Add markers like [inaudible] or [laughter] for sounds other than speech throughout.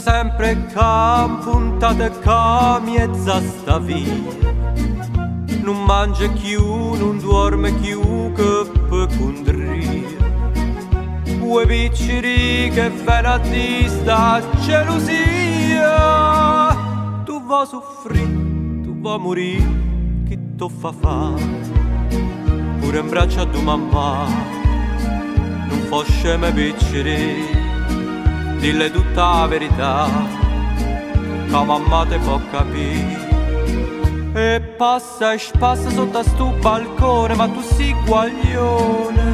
sta sempre cam puntata ca mezza sta via non mangia più, non dorme più che per condria due picciri che venerdì sta gelosia. Tu va soffrire, tu va morire chi ti fa fare pure in braccio a tua mamma non fa sceme picciri dille tutta la verità che mamma te può capire e passa e spassa sotto a sto balcone ma tu sei guaglione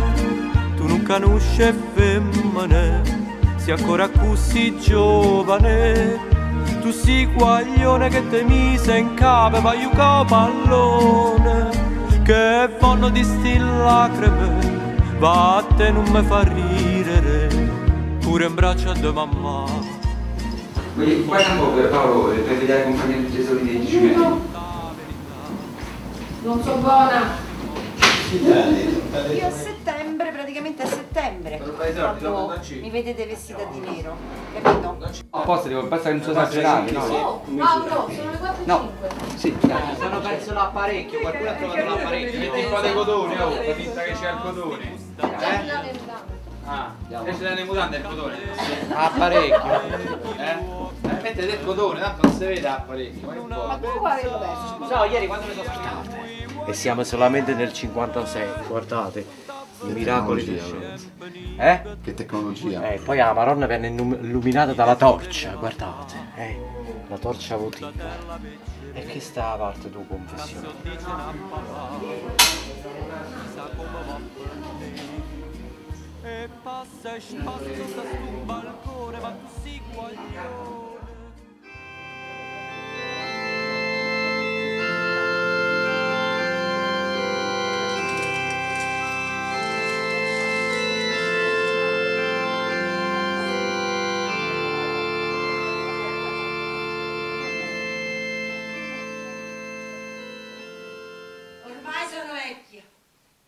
tu non conosci femmine sei ancora così giovane. Tu sei guaglione che ti mise in capo ma io pallone che vanno di sti lacrime vatte non mi fa ridere pure in braccio a tua mamma Guarda un po' per Paolo, per vedere compagnia di tesori dei 10 metri. Non so buona. Io a settembre, praticamente a settembre, quando mi vedete vestita di nero, capito? Apposta devo passare un suo esagerato, no? Oh, Mauro, sono le 4 No. Sì, Sono perso l'apparecchio, qualcuno ha trovato l'apparecchio. Metti un po' di cotone, oh, fa finta che c'è il cotone. Eh? Ah, esce dalle mutande il cotone. Apparecchio. Eh? Eh, mettete del cotone, tanto non si vede po'. Ma come vuoi averlo perso? No, ieri quando mi sono sognato. E siamo solamente nel 56, guardate, i miracoli di scienza. Eh? Che tecnologia? Eh, poi la Maronna venne illum- illuminata dalla torcia, guardate, eh, la torcia votiva. E che sta a parte tua confessione? E passa e spassa sotto a sto balcone ma tu sei guaglione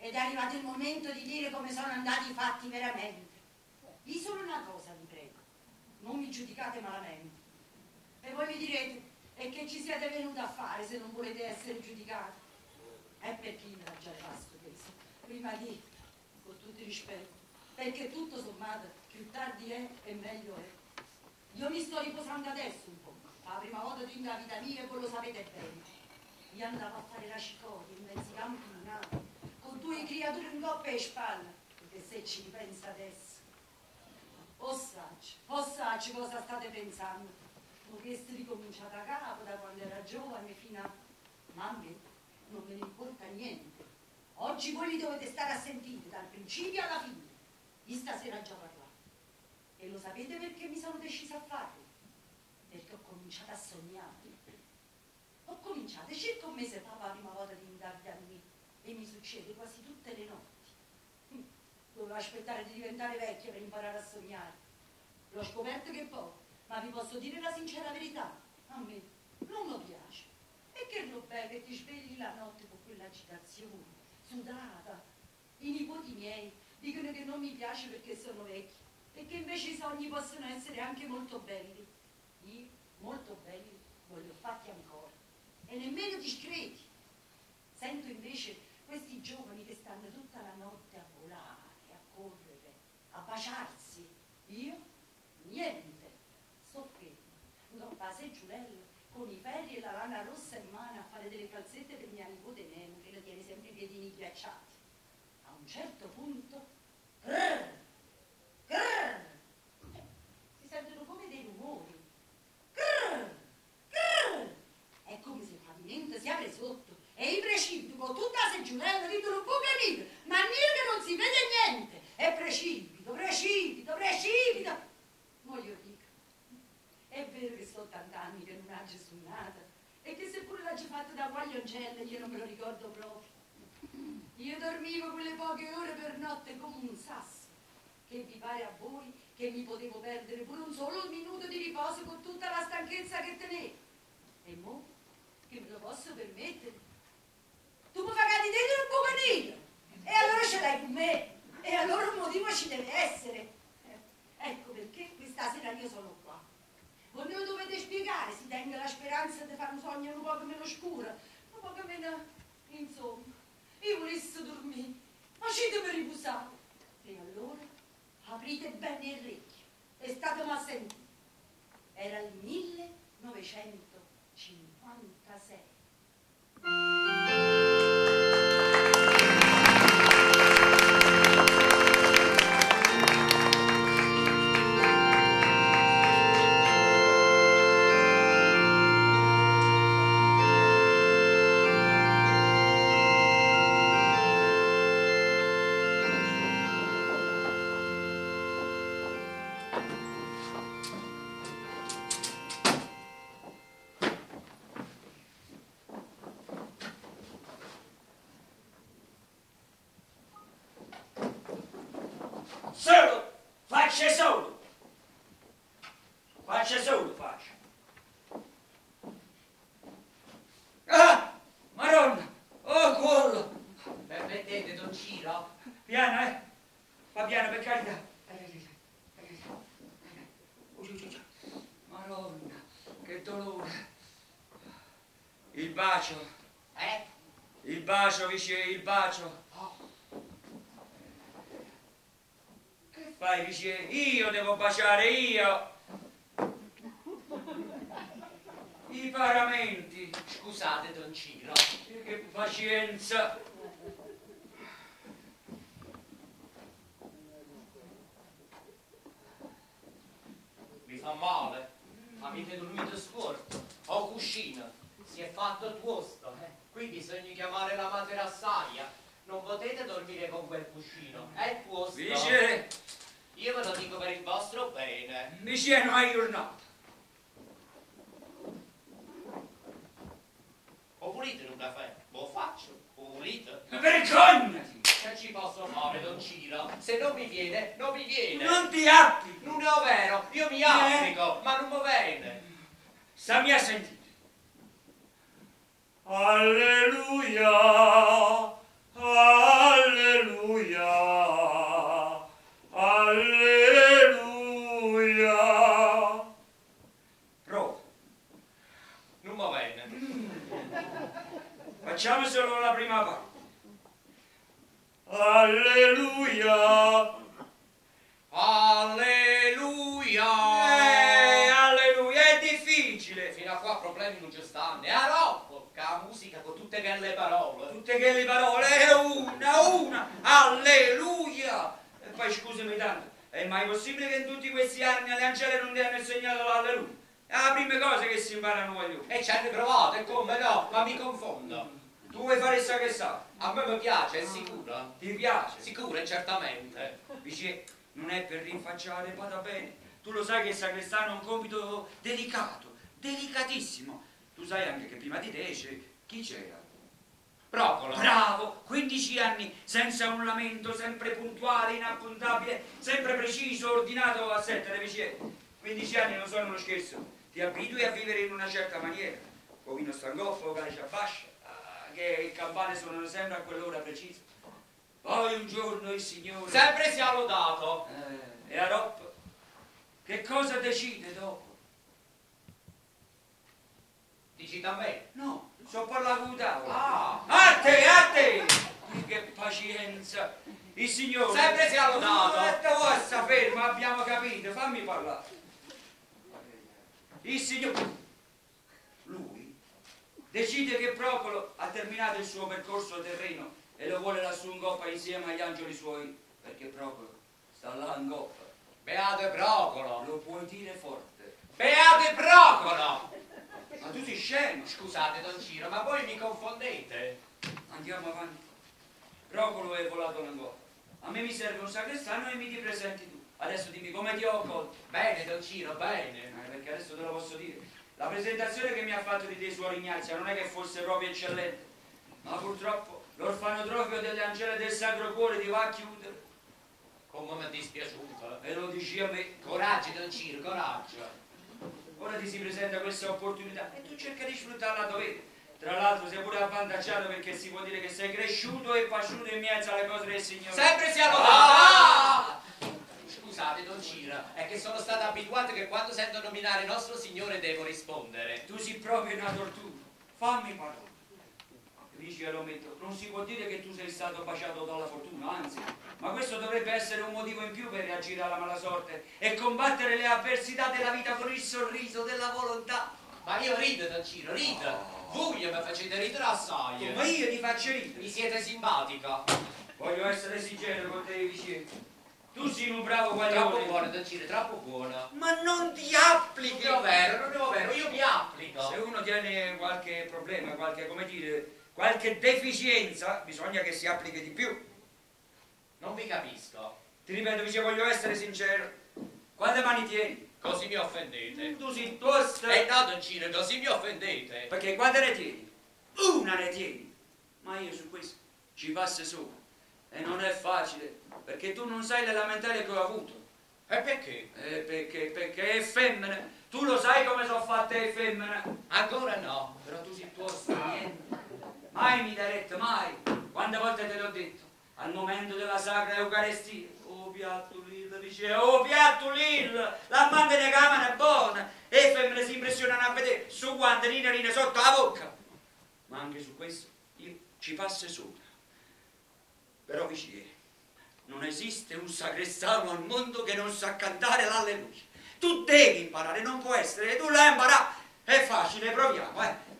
ed è arrivato il momento di dire come sono andati i fatti veramente. Vi solo una cosa vi prego, non mi giudicate malamente. E voi mi direte, e che ci siete venuti a fare se non volete essere giudicati? È per chi me l'ha già fatto questo, prima di, con tutto il rispetto, perché tutto sommato più tardi è e meglio è. Io mi sto riposando adesso un po', la prima volta di una vita mia voi lo sapete bene. Io andavo a fare la cicoria in mezzo ai campi due creature in coppia e spalle, perché se ci ripensa adesso. O saggio, o saggio cosa state pensando? Vorreste ricominciare da capo, da quando era giovane fino a... Ma a me non me ne importa niente. Oggi voi li dovete stare a sentire, dal principio alla fine. Io stasera già parlato. E lo sapete perché mi sono decisa a farlo? Perché ho cominciato a sognare. Ho cominciato circa un mese fa la prima volta di me e mi succede quasi tutte le notti. Dovevo aspettare di diventare vecchia per imparare a sognare. L'ho scoperto che poco, ma vi posso dire la sincera verità. A me non mi piace. E che roba che ti svegli la notte con quell'agitazione, sudata. I nipoti miei dicono che non mi piace perché sono vecchi e che invece i sogni possono essere anche molto belli. Io, molto belli, non li ho fatti ancora. E nemmeno discreti. Sento invece questi giovani che stanno tutta la notte a volare, a correre, a baciarsi. Io? Niente. Sto fermo. Do base giurello con i ferri e la lana rossa in mano a fare delle calzette per mia nipote Nemo che le tiene sempre i piedini ghiacciati. A un certo punto... grrr, grrr, eh, si sentono come dei rumori. Grrr, grrr. È come se il pavimento si apre sotto e i precipiti con tutta la seggiunella ridono un po' capito, ma niente che non si vede niente. È precipito, precipito, precipito. Ma io dico, è vero che sono tant'anni che non agio su nada e che seppure l'agio fatto da guaglioncella io non me lo ricordo proprio. Io dormivo quelle poche ore per notte come un sasso. Che vi pare a voi che mi potevo perdere pure un solo minuto di riposo con tutta la stanchezza che tenevo? E mo? Che me lo posso permettere? Tu mi fai cadere un pochino e allora ce l'hai con me e allora un motivo ci deve essere. Ecco perché questa sera io sono qua. Voi me lo dovete spiegare, si tenga la speranza di fare un sogno un po' meno scuro, un po' meno... insomma. Io volessi dormire, ma ci per riposare. E allora aprite bene il orecchio e state a sentire. Era il 1956. Solo, bacio, vicino, il bacio. Che fai, vicino? Io devo baciare, io. I paramenti. Scusate, Don Ciro. Che pazienza. Mi fa male. Avete dormito sporco. Ho cuscino. Si è fatto tuosto. Eh? Qui bisogna chiamare la materassaia. Non potete dormire con quel cuscino. È tuosto. Dice, Io ve lo dico per il vostro bene. dice non hai giornata. O volete un caffè? Lo faccio. O volete? Vergognati! Che ci posso fare, Don Ciro? Se non mi viene, non mi viene. Non ti applichi! Non è vero, io mi applico, ma non mi viene. Stammi a sentire. Alleluia! Alleluia! Alleluia! Prova. Non mi viene. Facciamo solo la prima parte. Alleluia! Alleluia! Eh, alleluia, è difficile. Fino a qua problemi non ci stanno. E a che la musica con tutte quelle parole. Tutte quelle parole, è una, una, alleluia! E poi scusami tanto, è mai possibile che in tutti questi anni le ancelle non ti hanno insegnato l'alleluia? È la prima cosa che si imparano voglio. E ci hanno provato, e come no, ma mi confondo. Tu vuoi fare il sacrestano? A me mi piace, è sicuro. Ti piace? Sicuro certamente. Dice, non è per rinfacciare, vada bene. Tu lo sai che il sacrestano è un compito delicato, delicatissimo. Tu sai anche che prima di te c'è- chi c'era? Procolo. Bravo, 15 anni senza un lamento, sempre puntuale, inappuntabile, sempre preciso, ordinato a sette, vicine. 15 anni non sono uno scherzo, ti abitui a vivere in una certa maniera. Povino stangoffo, calice a bascia, ah, che il campane suonano sempre a quell'ora precisa. Poi un giorno il Signore... Sempre sia lodato. Eh, e a Rob, che cosa decide dopo? Dici da me. No, so parlare con tavolo. Ah. A te, a te! Che pazienza! Il Signore... Sempre sia lodato. No, te vuoi sta ferma, abbiamo capito, fammi parlare. Il Signore... Lui decide che Procolo ha terminato il suo percorso terreno e lo vuole lassù in goppa insieme agli angeli suoi, perché Procolo sta là in goppa. Beato Procolo. Lo puoi dire forte. Beato Procolo. Ma tu sei scemo. Scusate, Don Ciro, ma voi mi confondete. Andiamo avanti. Procolo è volato goppa. A me mi serve un sacrestano e mi ti presenti tu. Adesso dimmi come ti ho accolto. Bene, Don Ciro, bene. Eh, perché adesso te lo posso dire. La presentazione che mi ha fatto di te Suor Ignazia non è che fosse proprio eccellente, ma purtroppo l'orfanotrofio delle angele del Sacro Cuore ti va a chiudere. Come mi è dispiaciuto. E lo dici a me. Coraggio, Don Ciro, coraggio. Ora ti si presenta questa opportunità e tu cerca di sfruttarla dove. Tra l'altro sei pure avvantaggiato perché si può dire che sei cresciuto e pasciuto in mezzo alle cose del Signore. Sempre sia Ah! lodato. scusate, Don Ciro, è che sono stato abituato che quando sento nominare nostro Signore devo rispondere. Tu sei proprio una tortura. Fammi parlare. Capisci che lo metto? Non si può dire che tu sei stato baciato dalla fortuna, anzi. Ma questo dovrebbe essere un motivo in più per reagire alla mala sorte e combattere le avversità della vita con il sorriso della volontà. Ma io rido, Don Ciro, rido. Voi mi facete ridere assai. Ma io ti faccio ridere. Mi siete simpatica. Voglio essere sincero con te vicino. Tu sei un bravo Troppo guaglione. buono, Don Ciro, troppo buono. Ma non ti applichi! Non è vero, non è vero, io mi applico. Se uno tiene qualche problema, qualche, come dire, qualche deficienza, bisogna che si applichi di più. Non vi capisco. Ti ripeto, vicino, voglio essere sincero. Quante mani tieni? Così mi offendete. Tu sei tosta. Eh no, Don Ciro, così mi offendete. Perché quante ne tieni? Una ne tieni. Ma io su questo ci passo sopra. E non è facile, perché tu non sai le lamentele che ho avuto. E perché? Eh, perché, perché è femmina. Tu lo sai come sono fatte le femmine? Ancora no, però tu sei tosto. Niente. Mai mi dai retta, mai. Quante volte te l'ho detto? Al momento della Sacra Eucaristia. Oh piatto lil, dice, oh piatto lil, la manda di camera è buona. E femmine si impressionano a vedere su quante rine rine sotto la bocca. Ma anche su questo io ci passo sopra. Però vicino, non esiste un sacrestano al mondo che non sa cantare l'alleluia. Tu devi imparare, non può essere, tu la impara. È facile, proviamo, eh.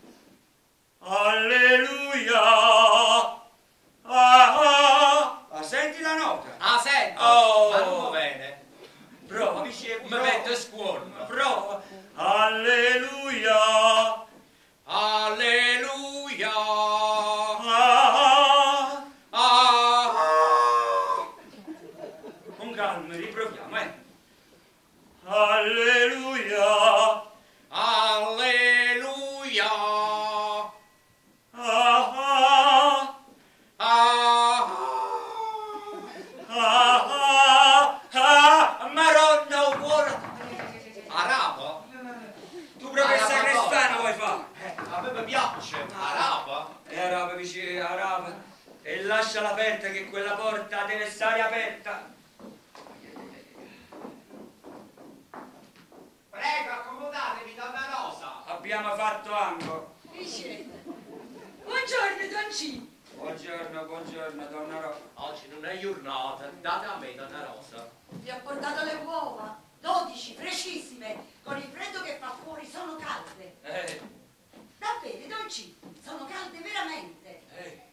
Alleluia! Ah, ah. Ah, senti la nota? Ah, sento, Oh. ma non va bene. Prova, Mi metto squorno. Prova. Alleluia! Alleluia. Aperta che quella porta deve stare aperta. Prego, accomodatevi, donna Rosa. Abbiamo fatto anco. Dice, buongiorno Don C. Buongiorno, buongiorno, donna Rosa. Oggi non è giornata, date a me, donna Rosa. Vi ho portato le uova, 12, freschissime, con il freddo che fa fuori sono calde. Eh, Davvero, Don C, sono calde veramente. eh.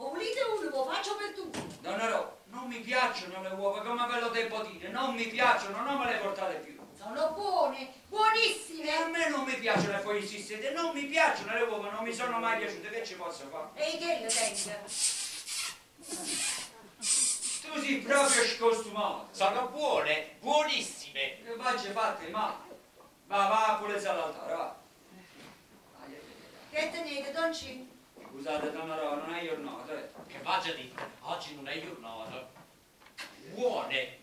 Volete uno, lo faccio per tutti. Donna Rosa, non mi piacciono le uova, come ve lo devo dire. Non mi piacciono, non me le portate più. Sono buone, E a buonissime. me non mi piacciono e poi insistete, non mi piacciono le uova, non mi sono mai piaciute, che ci posso fare? E che le tenga? Tu sei proprio scostumato. Sono buone, buonissime. Che facce fatte, ma va, va a pulizia all'altare, va. Che tenete, Don C? ai. Scusate, donna Rosa, non è giornata, eh. Che faccia di oggi non è giornata. Buone.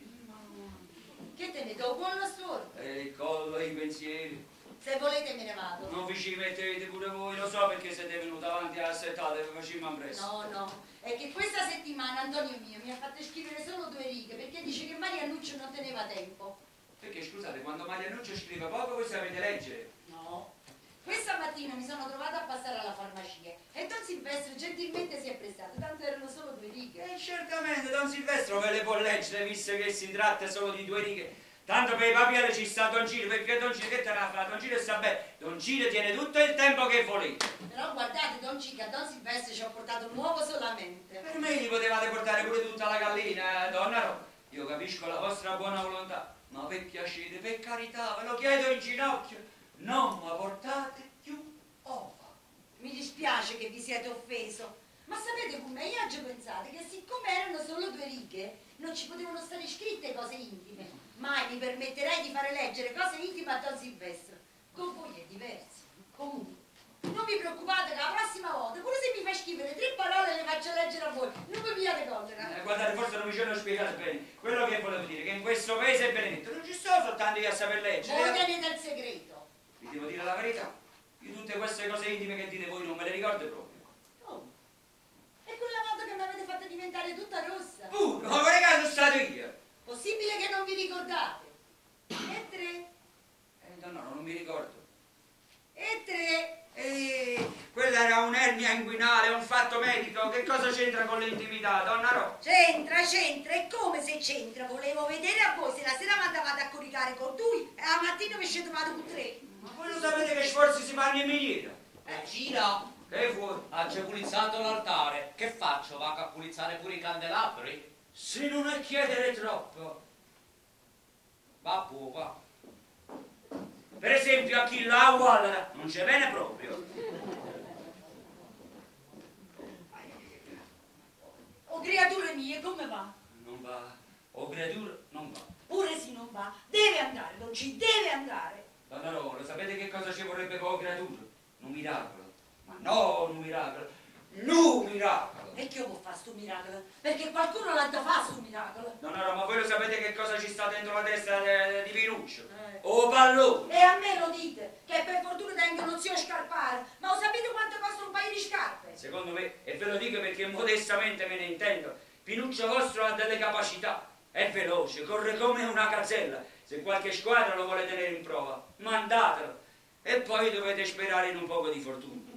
Che tenete? Ho buon storo. E il collo, i pensieri. Se volete me ne vado. Non vi ci mettete pure voi, lo so perché siete venuti avanti alla settata e vi facciamo presto. No, no, è che questa settimana Antonio mio mi ha fatto scrivere solo due righe perché dice che Maria Nuccio non teneva tempo. Perché scusate, quando Maria Nuccio scrive poco voi sapete leggere. No. Questa mattina mi sono trovata a passare alla farmacia e Don Silvestro gentilmente si è prestato, tanto erano solo due righe. E certamente Don Silvestro ve le può leggere, visto che si tratta solo di due righe. Tanto per i papieri ci sta Don Giro, perché Don Giro che te ha fatto? Don Giro sta bene, Don Giro tiene tutto il tempo che volete. Però guardate Don Cica, a Don Silvestro ci ho portato un uovo solamente. Per me gli potevate portare pure tutta la gallina, eh, donna Ro. Io capisco la vostra buona volontà, ma per piacere, per carità, ve lo chiedo in ginocchio, non mi portate. Mi dispiace che vi siete offeso, ma sapete come io oggi pensate che siccome erano solo due righe, non ci potevano stare scritte cose intime. Mai mi permetterei di fare leggere cose intime a Don Silvestro. Con voi è diverso. Comunque, non vi preoccupate che la prossima volta, pure se mi fai scrivere tre parole le faccio leggere a voi, non vi piate collera. Eh, guardate, forse non mi ci hanno spiegato bene. Quello che volevo dire, che in questo paese è benedetto, non ci sto soltanto io a saper Voi leggere. tenete il segreto. Vi devo dire la verità, io tutte queste cose intime che dite voi non me le ricordo proprio. Oh. E quella volta che mi avete fatto diventare tutta rossa. Pure, ma quale caso stato io? Possibile che non vi ricordate? E tre? Eh, donna, non mi ricordo. E tre? Eh, quella era un'ernia inguinale, un fatto medico. Che cosa c'entra con l'intimità, donna Ro? C'entra, c'entra, e come se c'entra? Volevo vedere a voi se la sera mandavate a coricare con lui e la mattina vi siete trovati con tre. Ma voi lo sapete che sforzi si fanno in miniera? Eh, gira, Che fuori? ha già pulizzato l'altare. Che faccio? Vado a pulizzare pure i candelabri? Se non è chiedere troppo. Va va. Per esempio a chi la uguale non c'è bene proprio. O creature mie, come va? Non va. O creatura non va. Pure se non va, deve andare, non ci deve andare. Donna Ro, lo sapete che cosa ci vorrebbe con creatura? Un miracolo. Ma no, un miracolo. Un miracolo. E che può fare sto miracolo? Perché qualcuno l'ha da fare sto miracolo. Donna ma voi lo sapete che cosa ci sta dentro la testa di Pinuccio? Eh. O pallone. E a me lo dite, che per fortuna tengono zio scarpare. Ma lo sapete quanto costa un paio di scarpe? Secondo me, e ve lo dico perché modestamente me ne intendo, Pinuccio vostro ha delle capacità. È veloce, corre come una gazzella. Se qualche squadra lo vuole tenere in prova, mandatelo. E poi dovete sperare in un poco di fortuna.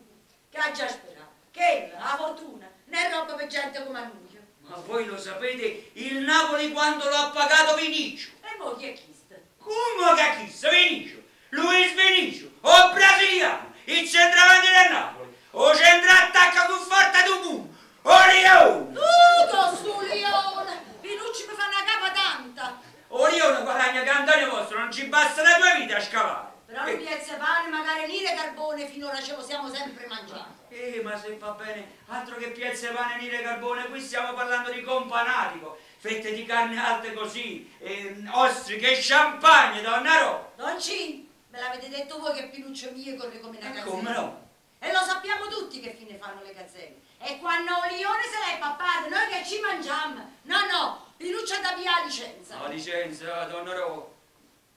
Che ha già sperato? Che la fortuna, né roba per gente come Annunzio. Ma voi lo sapete, il Napoli quando lo ha pagato Vinicio? E mo chi è chista? Come che chissà, Vinicio? Luis Vinicio, o brasiliano, il centravanti del Napoli, o centrattacca più forte del mondo, o Leone! Tutto sto leone! Pinucci mi fa una capa tanta. O Leone guadagna che Antonio vostro, non ci basta la tua vita a scavare. Però le piezze pane, magari nire carbone, finora ce lo siamo sempre mangiati. Eh, ma se va bene, altro che piezze pane, nire carbone, qui stiamo parlando di companatico, fette di carne alte così, eh, ostriche e champagne, donna Ro. Don Cin, me l'avete detto voi che Pinuccio mio corre come una Ma gazzella. come no? E lo sappiamo tutti che fine fanno le gazzelle. E quando un leone se l'è pappato, noi che ci mangiamo. No, no, Pinuccio da via la licenza. La licenza, donna Ro.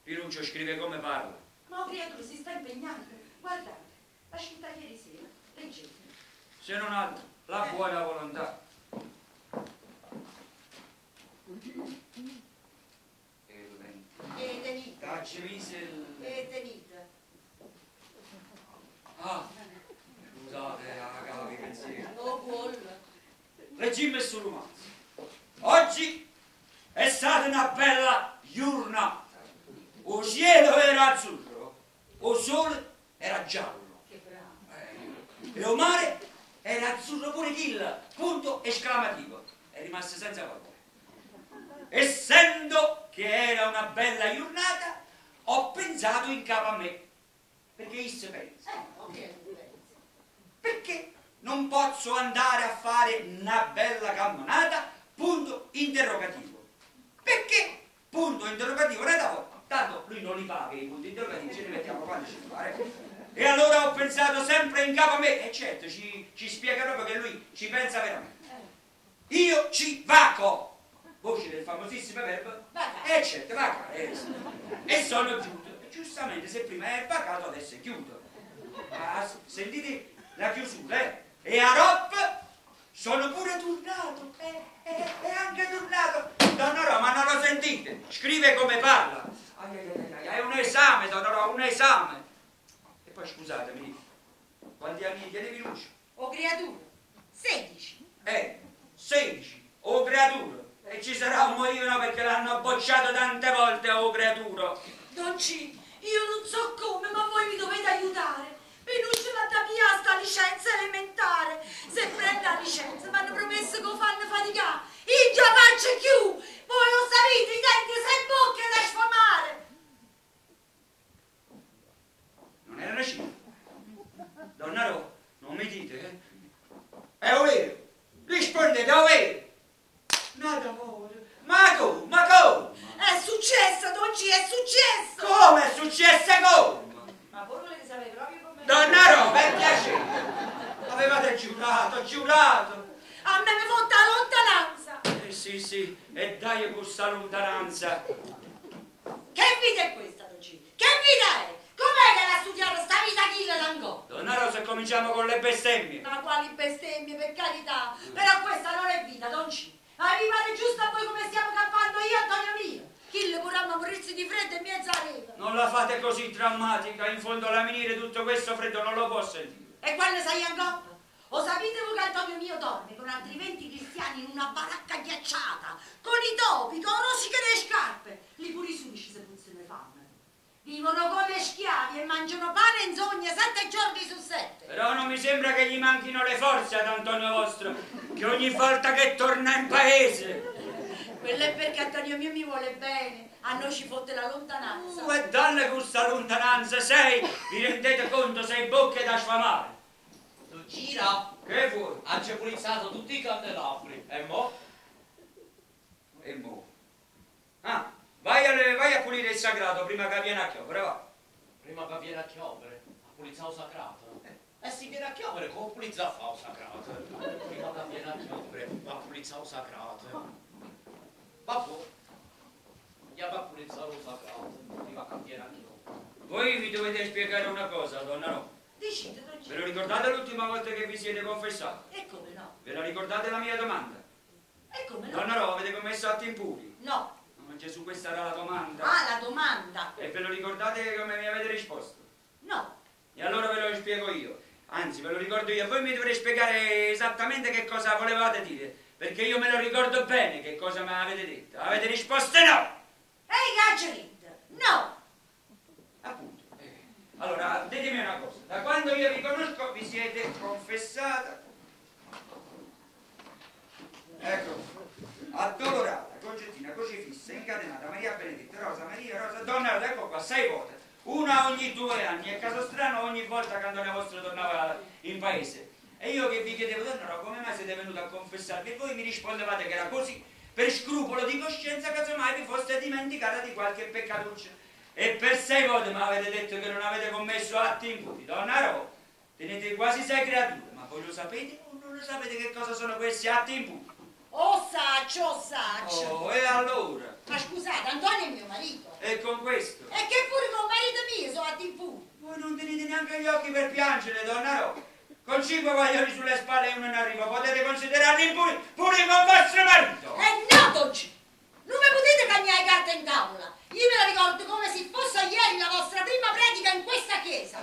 Pinuccio scrive come parla. Ma creatura si sta impegnando. Guardate, la città ieri sera, leggete. Se non altro, la buona volontà. E E tenite, Cacci mise il... e tenite. Ah, scusate, raga, che pensiero. Oh, buon. Regime sul romanzo. Oggi è stata una bella giornata. O cielo era azzurro, o sole era giallo. Eh, E o mare era azzurro pure kill, punto esclamativo. È rimasto senza parole. Essendo che era una bella giornata, ho pensato in capo a me. Perché io se pensa. Eh. Perché non posso andare a fare una bella camminata? Punto interrogativo. Perché? Punto interrogativo, da poco. Tanto lui non li paga i punti interrogativi, ce li mettiamo quando ci pare. E allora ho pensato sempre in capo a me, e certo, ci, ci spiega proprio che lui ci pensa veramente. Io ci vaco. Voce del famosissimo verbo. E certo, vacare. eh. E sono chiuso. E giustamente, se prima è vacato, adesso è chiuso. Ah, s- sentite la chiusura, eh? E a Rop sono pure tornato. Eh, eh, è anche tornato. Donna Roma, non lo sentite? Scrive come parla. Ai, ai, ai, è un esame, Donna Roma, un esame. E poi scusatemi, quanti anni tiene Viluccio? O creatura, 16. Eh, 16, o creatura. E ci sarà un motivo perché l'hanno bocciato tante volte o creatura. Don C, io non so come, ma voi mi dovete aiutare. Pinuccio va da via sta licenza elementare. Se prende la licenza, mi hanno promesso che lo fanno faticare. Io già faccio più. Voi lo sapete, i denti sei bocche da sfamare. Non era una cifra. Donna Ro, non mi dite, eh? È vero. Rispondete, è vero. Nada amore. Ma come? Ma come? È successo, Don C, è successo. Come è successo come? Ma voi volete sapere proprio. Donna Ro, per piacere. Avevate giurato, giurato. A me mi fotta la lontananza. Eh sì, sì, e dai questa lontananza. Che vita è questa, Don C? Che vita è? Com'è che l'ha studiata sta vita chi le langò? Donna Ro, se cominciamo con le bestemmie. Ma quali bestemmie, per carità. Però questa non è vita, Don vi pare giusto a voi come stiamo campando io, Antonio mio. Chi le vorranno morirsi di freddo in mezzo a riva. Non la fate così drammatica, in fondo alla miniera tutto questo freddo non lo può sentire. E quando sei in coppa? O sapete voi che Antonio mio dorme con altri 20 cristiani in una baracca ghiacciata, con i topi, con rosiche le scarpe? Lì pure i sudici se puzzano e fame. Vivono come schiavi e mangiano pane in sogna sette giorni su sette. Però non mi sembra che gli manchino le forze ad Antonio vostro, che ogni volta che torna in paese. Quello è perché Antonio mio mi vuole bene, a noi ci fotte la lontananza. Uh, e dalle questa lontananza sei, vi rendete conto, sei bocche da sfamare. Tu gira, Che vuoi? ha pulizzato tutti i candelabri. E mo? E mo? Ah, vai, alle- vai a pulire il sagrato prima che viene a chiovere, va. Prima che viene a chiovere, ha pulizzato il sagrato. E si viene a chiovere, come pulizza fa il sagrato? [laughs] Prima che viene a chiovere, ha pulizzato il sagrato. Babbo, andiamo a pulizzare il sagrato, prima a chiovere. Voi vi dovete spiegare una cosa, donna no. Decide, Don Ve lo ricordate l'ultima volta che vi siete confessati? E come no? Ve la ricordate la mia domanda? E come no? Donna no, avete commesso atti impuri? No. Ma Gesù, questa era la domanda. Ah, la domanda. E ve lo ricordate come mi avete risposto? No. E allora ve lo spiego io. Anzi, ve lo ricordo io. Voi mi dovrete spiegare esattamente che cosa volevate dire. Perché io me lo ricordo bene che cosa mi avete detto. Avete risposto no! Ehi, Gagerit! No! Appunto. Allora, ditemi una cosa. Da quando io vi conosco vi siete confessata. Ecco. Addolorata, concettina, crocifissa, incatenata, Maria Benedetta, Rosa, Maria, Rosa, donna, ecco qua, sei volte. Una ogni due anni. E caso strano ogni volta che Antonio vostro tornava in paese. E io che vi chiedevo, donna, no, come mai siete venuti a confessarvi? E voi mi rispondevate che era così, per scrupolo di coscienza, casomai vi foste dimenticata di qualche peccatuccio. E per sei volte mi avete detto che non avete commesso atti impuri. Donna Ro, tenete quasi sei creature, ma voi lo sapete o non lo sapete che cosa sono questi atti impuri? Oh saccio, oh saccio! Oh, e allora? Ma scusate, Antonio è mio marito. E con questo? E che pure con marito mio sono atti impuri. Voi non tenete neanche gli occhi per piangere, donna Ro. Con cinque guaglioni sulle spalle e uno in arrivo, potete considerarli impuri pure con vostro marito. E no, Gino! Non mi potete cagnare carte in tavola. Io me la ricordo come se fosse ieri la vostra prima predica in questa chiesa.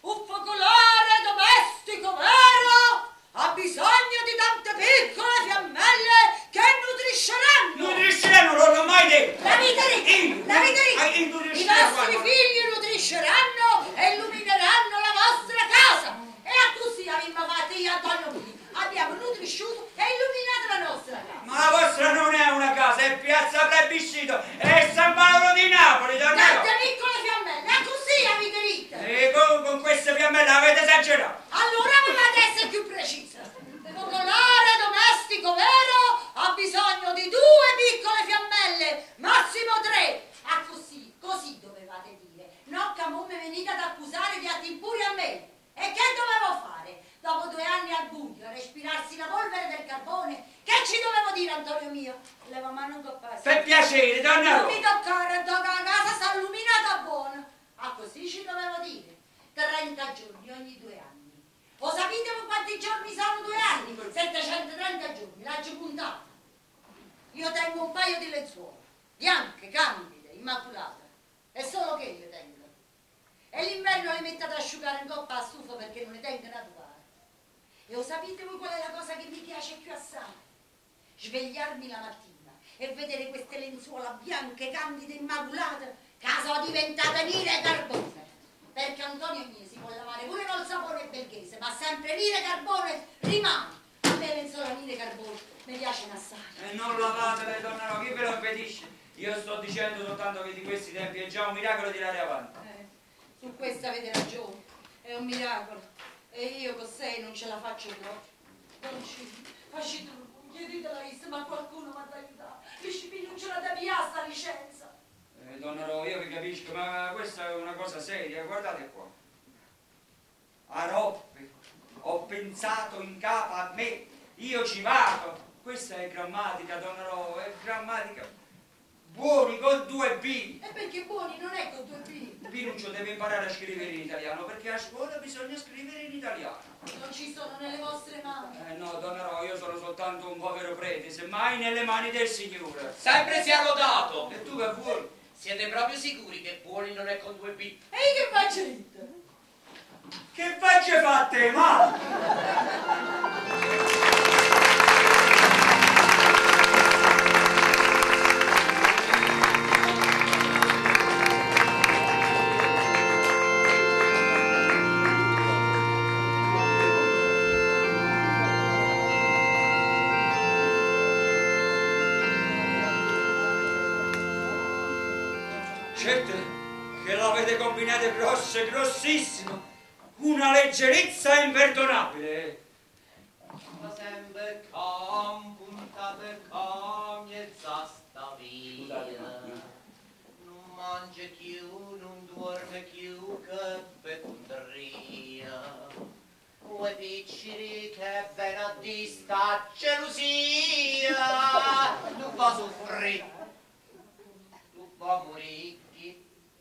Un focolare domestico vero ha bisogno di tante piccole fiammelle che nutrisceranno. Nutrisceranno, non l'ho mai detto. L'avete detto? Io- L'avete Ah, detto? io I vostri figli nutrisceranno e illumineranno la vostra casa. A così abbiamo fatto io Antonio. Abbiamo nutrisciuto e illuminato la nostra casa. Ma la vostra non è una casa, è piazza plebiscito, è San Paolo di Napoli. Tante piccole fiammelle, a così avete detto. E con, con queste fiammelle avete esagerato. Allora dovete essere più precisa. Il focolare domestico vero ha bisogno di due piccole fiammelle, massimo tre. Ah così, così dovevate dire. No mi venite ad accusare di atti impuri a me. E che dovevo fare? Dopo due anni al buio, a respirarsi la polvere del carbone, che ci dovevo dire, Antonio mio? Leva mano un coppasso. Per piacere, donna Non mi toccare, tocca la casa sta illuminata buona. Ah, così ci dovevo dire. 30 giorni ogni due anni. O sapete quanti giorni sono due anni? 730 giorni, l'ho puntato. Io tengo un paio di lenzuola, bianche, candide, immacolate. E solo che le tengo. E l'inverno le metto ad asciugare in coppa a stufa perché non le tengo da trovare. E lo sapete voi qual è la cosa che mi piace più assai? Svegliarmi la mattina e vedere queste lenzuola bianche, candide, immacolate, che sono diventate nere e carbone. Perché Antonio mio si può lavare pure col sapone belghese, ma sempre nere e carbone rimane. A me lenzuola nere e carbone mi piacciono assai. E non lavatele, donna Ro, chi ve lo impedisce? Io sto dicendo soltanto che di questi tempi è già un miracolo tirare avanti. Su questo avete ragione, è un miracolo. E io con sei non ce la faccio proprio. Non ci, facci tu, chieditela io, ma qualcuno mi ha aiutato. Scipino non ce la da via sta licenza. Eh, donna Ro, io vi capisco, ma questa è una cosa seria, guardate qua. A Roppe, ho pensato in capo a me, io ci vado. Questa è grammatica, donna Ro, è grammatica Buoni con due B. E perché buoni non è con due B? Pinuccio deve imparare a scrivere in italiano perché a scuola bisogna scrivere in italiano. Non ci sono nelle vostre mani. Eh no, donna Ro, io sono soltanto un povero prete, semmai nelle mani del Signore. Sempre sia lodato! E tu che vuoi? Siete proprio sicuri che buoni non è con due B? E io che faccio io? Che facce fatte, ma? Che l'avete combinate grosse, grossissimo. Una leggerezza imperdonabile. Ma sempre con puntate con e sta via. Non mangia più, non duerme più che petteria. Due piccoli che ven a di sta gelosia. Tu va soffrire, tu va morire,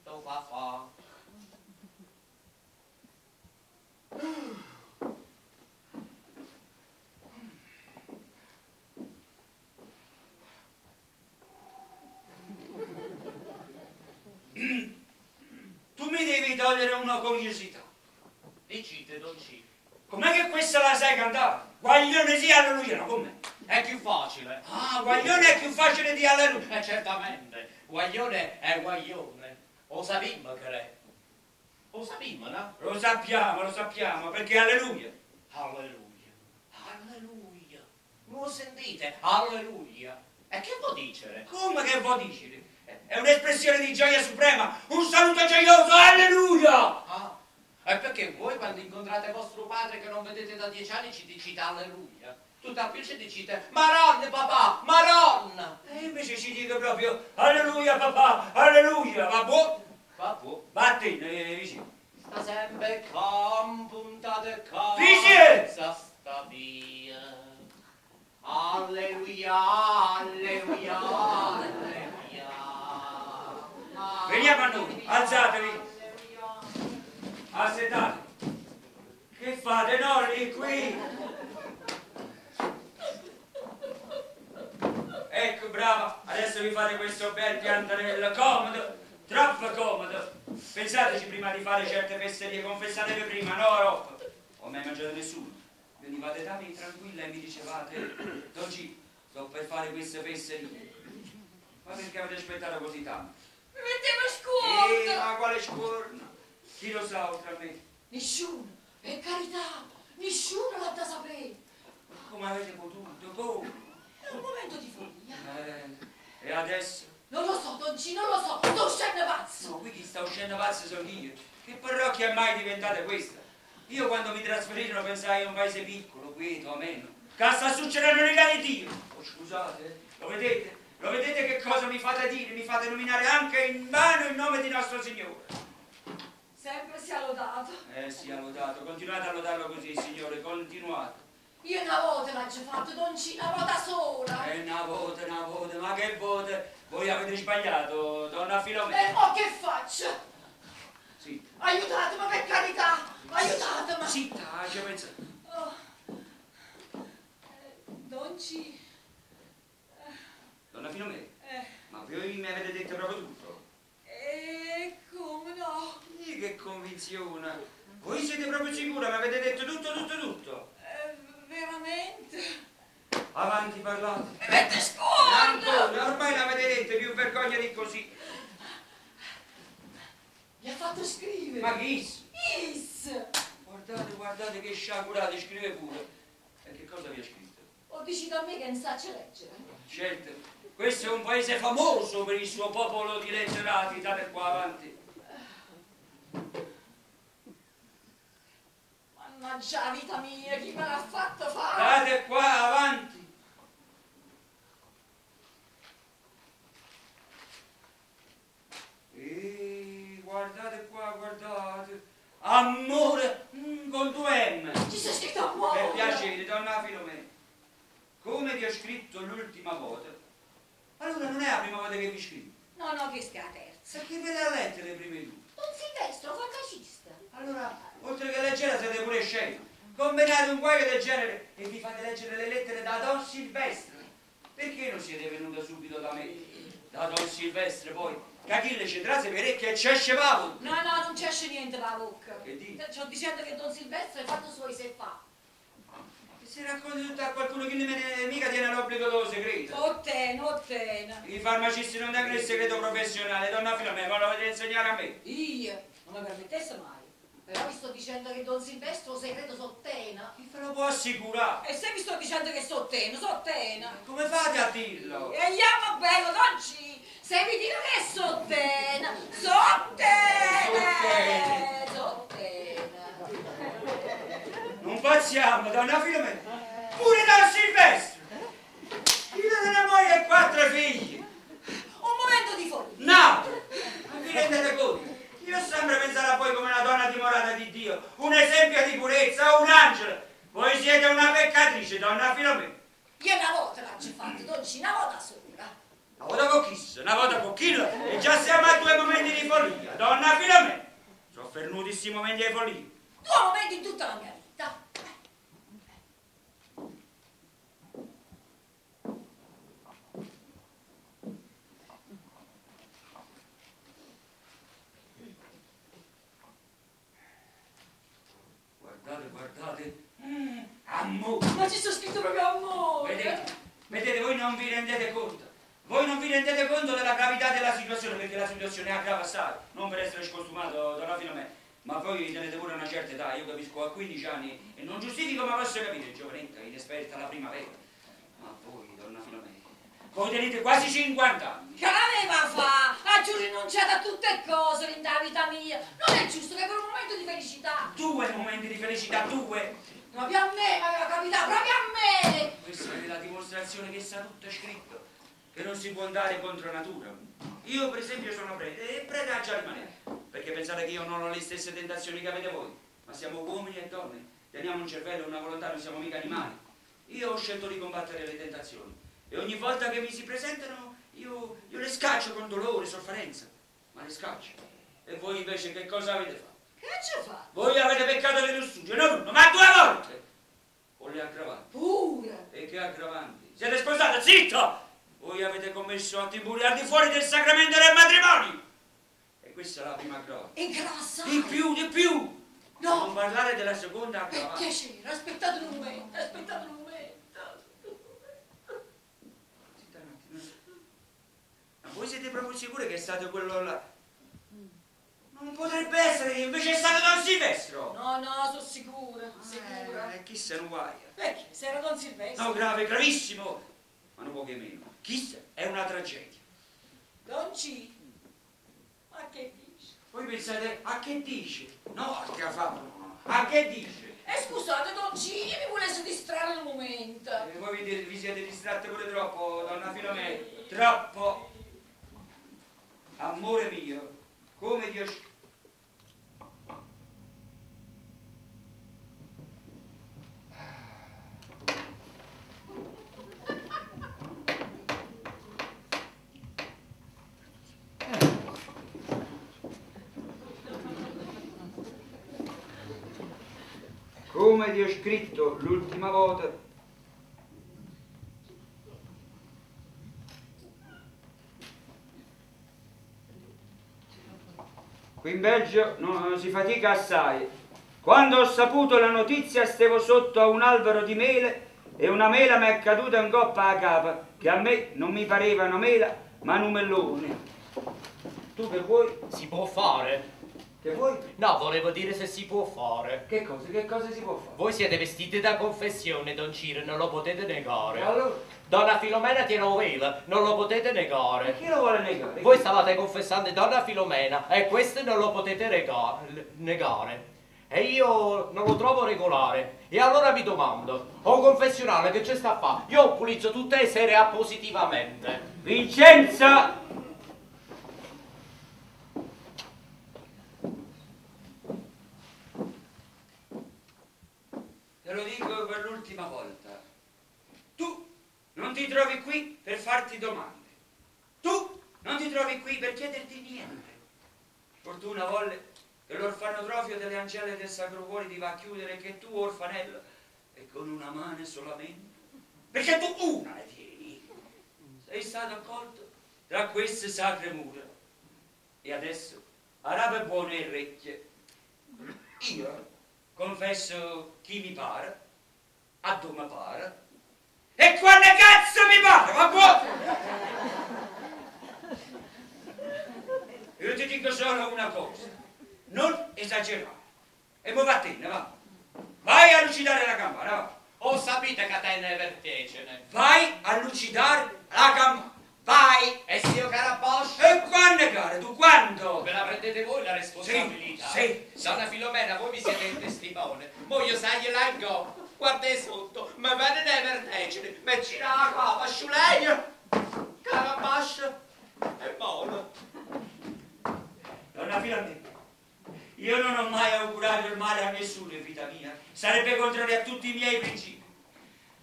tu va fa. Tu mi devi togliere una curiosità. Dicite, dolci. Com'è che questa la sai cantare? Guaglione sì, alleluia, no? Com'è? È più facile. Ah, guaglione è più facile di alleluia. Eh, certamente, guaglione è guaglione. O sapimmo che è. O sapimmo, no? Lo sappiamo, lo sappiamo, perché alleluia. Alleluia. Alleluia. Non lo sentite? Alleluia. E che vuol dire? Come che vuol dire? È un'espressione di gioia suprema, un saluto gioioso, alleluia! Ah, è perché voi quando incontrate vostro padre che non vedete da dieci anni ci dicite alleluia. Tutta più ci dicite Maronna papà, Maronna. E invece ci dico proprio alleluia papà, alleluia, va buono? Vabbè, Vattene, vicino. sta sempre con puntate con. Dice! Sta via. Alleluia, alleluia, alleluia. Veniamo a noi, alzatevi, assetate. Che fate, nonni, qui? Ecco, brava, adesso vi fate questo bel piantarello comodo, troppo comodo. Pensateci prima di fare certe fesserie, confessatevi prima, no, Rob? O mai mangiato nessuno? Venivate da me tranquilla e mi dicevate, Don G, sto per fare queste fesserie. Ma perché avete aspettato così tanto? Mi mettevo Eh, scuola! ma quale scorna? Chi lo sa oltre a me? Nessuno, per carità, nessuno l'ha da sapere. Come avete potuto? Come? È un momento di follia. Eh, e adesso? Non lo so, Don G, non lo so, sto uscendo pazzo. No, qui chi sta uscendo pazzo sono io. Che parrocchia è mai diventata questa? Io quando mi trasferirono pensai a un paese piccolo, quieto, ameno. Che sta succedendo l'unità di Dio. Oh, scusate, eh, lo vedete? Lo vedete che cosa mi fate dire? Mi fate nominare anche in vano il nome di nostro Signore. Sempre sia lodato. Eh, sia lodato. Continuate a lodarlo così, Signore, continuate. Io una volta l'ho fatto, Don G, una volta sola. Eh, una volta, una volta, ma che volta? Voi avete sbagliato, donna E Filomena. mo che faccio? Sì. Aiutatemi, per carità, aiutatemi. Zitta, ci pensa. Oh. Eh, Don G, Donna Filomena, eh, ma voi mi avete detto proprio tutto? eh, come no? Sì, che convinzione. Voi siete proprio sicura, mi avete detto tutto, tutto, tutto. Eh, veramente? Avanti, parlate. Mi mette scuola! Ancora, ormai l'avete detto, più vergogna di così. Mi ha fatto scrivere. Ma chi? Is! Guardate, guardate che sciagurate, scrive pure. E che cosa vi ha scritto? O dici da me che non sa leggere? Certo, questo è un paese famoso per il suo popolo di letterati, date qua avanti. Mannaggia la vita mia, chi me l'ha fatto fare? Date qua avanti. E guardate qua, guardate. Amore mm, con due M. Ci sei scritto a cuore? Per piacere, donna Filomena. Come vi ho scritto l'ultima volta, Allora non è la prima volta che vi scrivo. No, no, che sta terza. Perché ve le ha lette le prime due? Don Silvestro fa cacista. Allora, oltre che leggere siete pure scemi. Combinate un guaio del genere e vi fate leggere le lettere da Don Silvestre. Perché non siete venuta subito da me? Da Don Silvestre poi. Che Achille ci trase per e ci esce pavo. No, no, non c'esce niente dalla bocca. Che dici? Sto dicendo che Don Silvestro è fatto suoi se fa. E se racconti tutto a qualcuno che nemmeno mica tiene l'obbligo dello segreto. Ottena, ottena. I farmacisti non tengono il segreto professionale, donna Filomena, ma lo volete insegnare a me? Io non mi permettesse mai. Però vi sto dicendo che Don Silvestro segreto sottena. Chi ve lo può assicurare? E se vi sto dicendo che sottena, sottena. Come fate a dirlo? E andiamo bello, non ci. Se vi dico che è sottena, sottena, sottena. Non pazziamo, donna Filomena. Pure Don Silvestro. Di una moglie e quattro figli. Un momento di follia. No! Non vi rendete conto? Io ho sempre pensato a voi come una donna dimorata di Dio, un esempio di purezza, un angelo. Voi siete una peccatrice, donna Filomena. Io una volta l'ho fatto, dolci, una volta sola. Una volta con chi? Una volta con chi? E già siamo a due momenti di follia, donna Filomena. Sono fernutissimi momenti di follia. Due momenti in tutta la mia vita. Guardate, guardate. Mm, amore. Ma ci sono scritto proprio amore. Vedete, vedete, voi non vi rendete conto. Voi non vi rendete conto della gravità della situazione, perché la situazione è grave assai, non per essere scostumato, donna Filomena, ma voi vi tenete pure una certa età, io capisco a 15 anni e non giustifico ma posso capire, giovanetta, inesperta alla primavera. Ma voi, donna Filomena, voi tenete quasi 50 anni. Che l'aveva fa? Ha giù rinunciato a tutte cose in da vita mia. Non è giusto che per un momento di felicità. Due momenti di felicità, due. Proprio a me mi aveva capitato, proprio a me. Questa è la dimostrazione che sta tutto scritto, che non si può andare contro natura. Io per esempio sono prete e prete a già rimanere, perché pensate che io non ho le stesse tentazioni che avete voi, ma siamo uomini e donne, teniamo un cervello e una volontà, non siamo mica animali. Io ho scelto di combattere le tentazioni e ogni volta che mi si presentano io, io le scaccio con dolore, sofferenza, ma le scaccio. E voi invece che cosa avete fatto? Che ci fa? Voi avete peccato di lussuggio, non uno, ma due volte! Con le aggravanti. Pure. E che aggravanti? Siete sposate, zitto! Voi avete commesso atti impuri al di fuori del sacramento del matrimonio! E questa è la prima aggravante. Incrassa. Di più, di più! No. Non parlare della seconda aggravante. piacere, aspettate un momento, aspettate un momento. Zitta un attimo. Ma voi siete proprio sicuri che è stato quello là? Non potrebbe essere che invece è stato Don Silvestro! No, no, sono sicura, sicura. Eh, chi se ne guaia? Perché? Se era Don Silvestro. No, grave, gravissimo! Ma non poche meno. Chissà, è una tragedia. Don C. Ma che dici? Voi pensate, a che dice? No, a che ha fatto? A che dice? Eh scusate, Don C, io mi volessi distrarre un momento. E voi vi, vi siete distratte pure troppo, donna Filomena. Troppo! Amore mio, come Dio... sc- Come ti ho scritto l'ultima volta, Qui in Belgio no, si fatica assai. Quando ho saputo la notizia stevo sotto a un albero di mele e una mela mi è caduta in coppa a capa, che a me non mi pareva una mela, ma un mellone. Tu che vuoi? Si può fare? Che vuoi? No, volevo dire se si può fare. Che cosa? Che cosa si può fare? Voi siete vestiti da confessione, Don Ciro, non lo potete negare. E allora? Donna Filomena tiene un velo, non lo potete negare. Chi lo vuole negare? Voi stavate confessando Donna Filomena e questo non lo potete negare. E io non lo trovo regolare. E allora mi domando, un confessionale che c'è sta a fare? Io pulizzo tutte le sere appositivamente. Vincenza! Te lo dico per l'ultima volta. Tu non ti trovi qui per farti domande. Non ti trovi qui per chiederti niente. Fortuna volle che l'orfanotrofio delle angelle del Sacro Cuore ti va a chiudere che tu, orfanello, e con una mano solamente, perché tu una ne tieni, sei stato accolto tra queste sacre mura. E adesso, arabe buone e recchie, io confesso chi mi pare, a dove mi pare, e quando cazzo mi pare, va buono! Io ti dico solo una cosa, non esagerare. E poi vattene, va. Vai a lucidare la campana, va. O sapete che te ne vertegene. Vai a lucidare la campana. Vai! E zio Carabosch? E quando, cara? Tu quando? Ve la prendete voi la responsabilità. Sì, sì. Donna Filomena, voi mi siete il testimone. Mo io sai gliela go. Guarda sotto, ma vede ne vertegene. Me gira la cava, sciuleia. Carabosch. È buono. Donna Filomena, io non ho mai augurato il male a nessuno in vita mia. Sarebbe contrario a tutti i miei principi.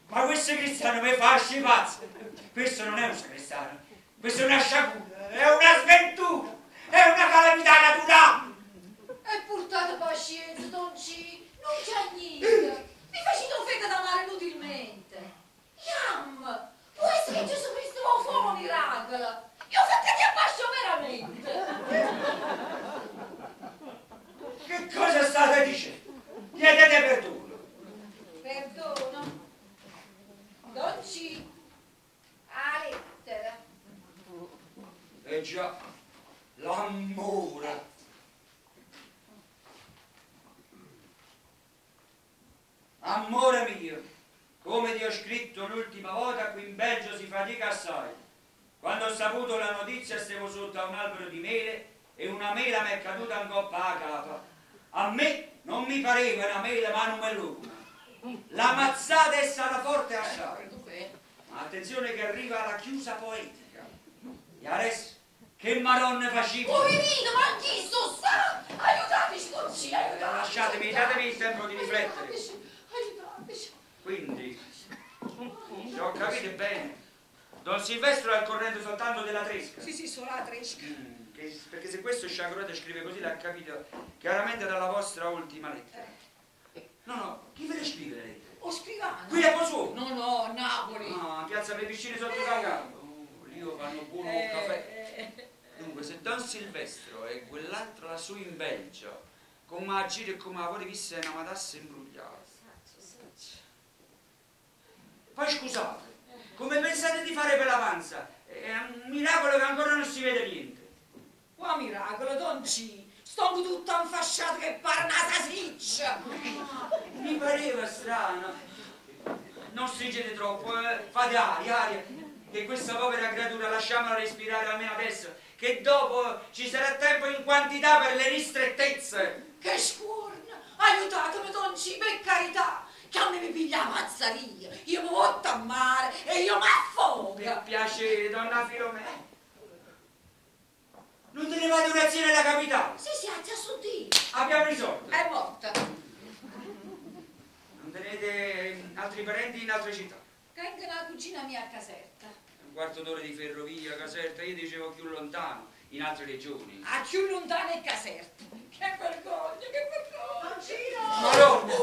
Ma questo cristiano mi fa pazzo. Questo non è un sagrestano, questo è una sciagura, è una sventura, è una calamità naturale. E portate pazienza, Don C, non c'è niente. Mi facete fetta da mare inutilmente. Yam, può essere che Gesù Cristo va a fare un miracolo. Io ho fatto che abbascio veramente. Che cosa state dicendo? Chiedete perdono. Perdono. Don C, a lettera. E già, l'amore. Amore mio, come ti ho scritto l'ultima volta, qui in Belgio si fatica assai. Quando ho saputo la notizia stavo sotto a un albero di mele e una mela mi è caduta in coppa a capa. A me non mi pareva una mela ma un mellone. La mazzata è stata forte assai. Ma attenzione che arriva alla chiusa poetica. E adesso, che maronne facevo? Poverino, ma chi sto sta? Aiutateci, Don C, aiutateci. Lasciatemi, datemi il tempo di riflettere. Aiutateci, aiutateci. Quindi, se ho capito bene, Don Silvestro è al corrente soltanto della tresca. Sì, sì, sono la tresca. Mm, che- perché se questo sciagurato scrive così l'ha capito chiaramente dalla vostra ultima lettera. No, no, chi ve le scrive le lettere? O scrivano. Qui a Posuo. No, no, Napoli. Ah, piazza per piscine sotto San Gallo. Oh, lì fanno buono Eh, caffè. Dunque, se Don Silvestro e quell'altro lassù in Belgio, come a giro e come a fuori visse una matassa imbrugliata. Poi scusate, come pensate di fare per l'avanza? È un miracolo che ancora non si vede niente. Qua miracolo, Don C. Sto tutto infasciato che pare una salsiccia. Mi pareva strano. Non stringete troppo, eh. fate aria, aria. Che questa povera creatura lasciamola respirare almeno adesso, che dopo ci sarà tempo in quantità per le ristrettezze. Che scuorna. Aiutatemi, Don C, per carità. Che a me mi piglia mazzaria. Io mi butto a mare e io mi affogo. Per piacere, donna Filomena. Non te ne vado un'azione alla capitale. Sì, sì, alza su di. Abbiamo risolto. È morta. Non tenete altri parenti in altre città. Anche una cugina mia a Caserta. Un quarto d'ora di ferrovia, Caserta, io dicevo più lontano, in altre regioni. A più lontano è Caserta. Che vergogna, che vergogna. Madonna!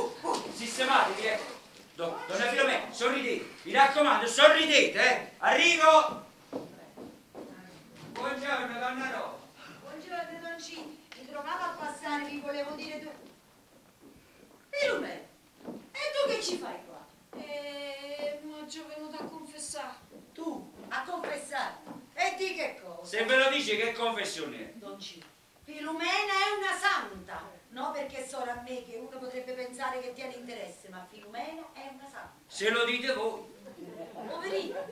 Sistematevi, ecco. Do- donna Filomena, sorridete. Mi raccomando, sorridete, eh. Arrivo! Buongiorno, donna Rosa. Mi trovavo a passare, vi volevo dire due... Filume, e tu che ci fai qua? Eh, ma già venuto a confessare. Tu, a confessare. E di che cosa? Se ve lo dice che confessione è? Don C. Filumena è una santa. No perché solo a me che uno potrebbe pensare che tiene interesse, ma Filumena è una santa. Se lo dite voi. Poverina,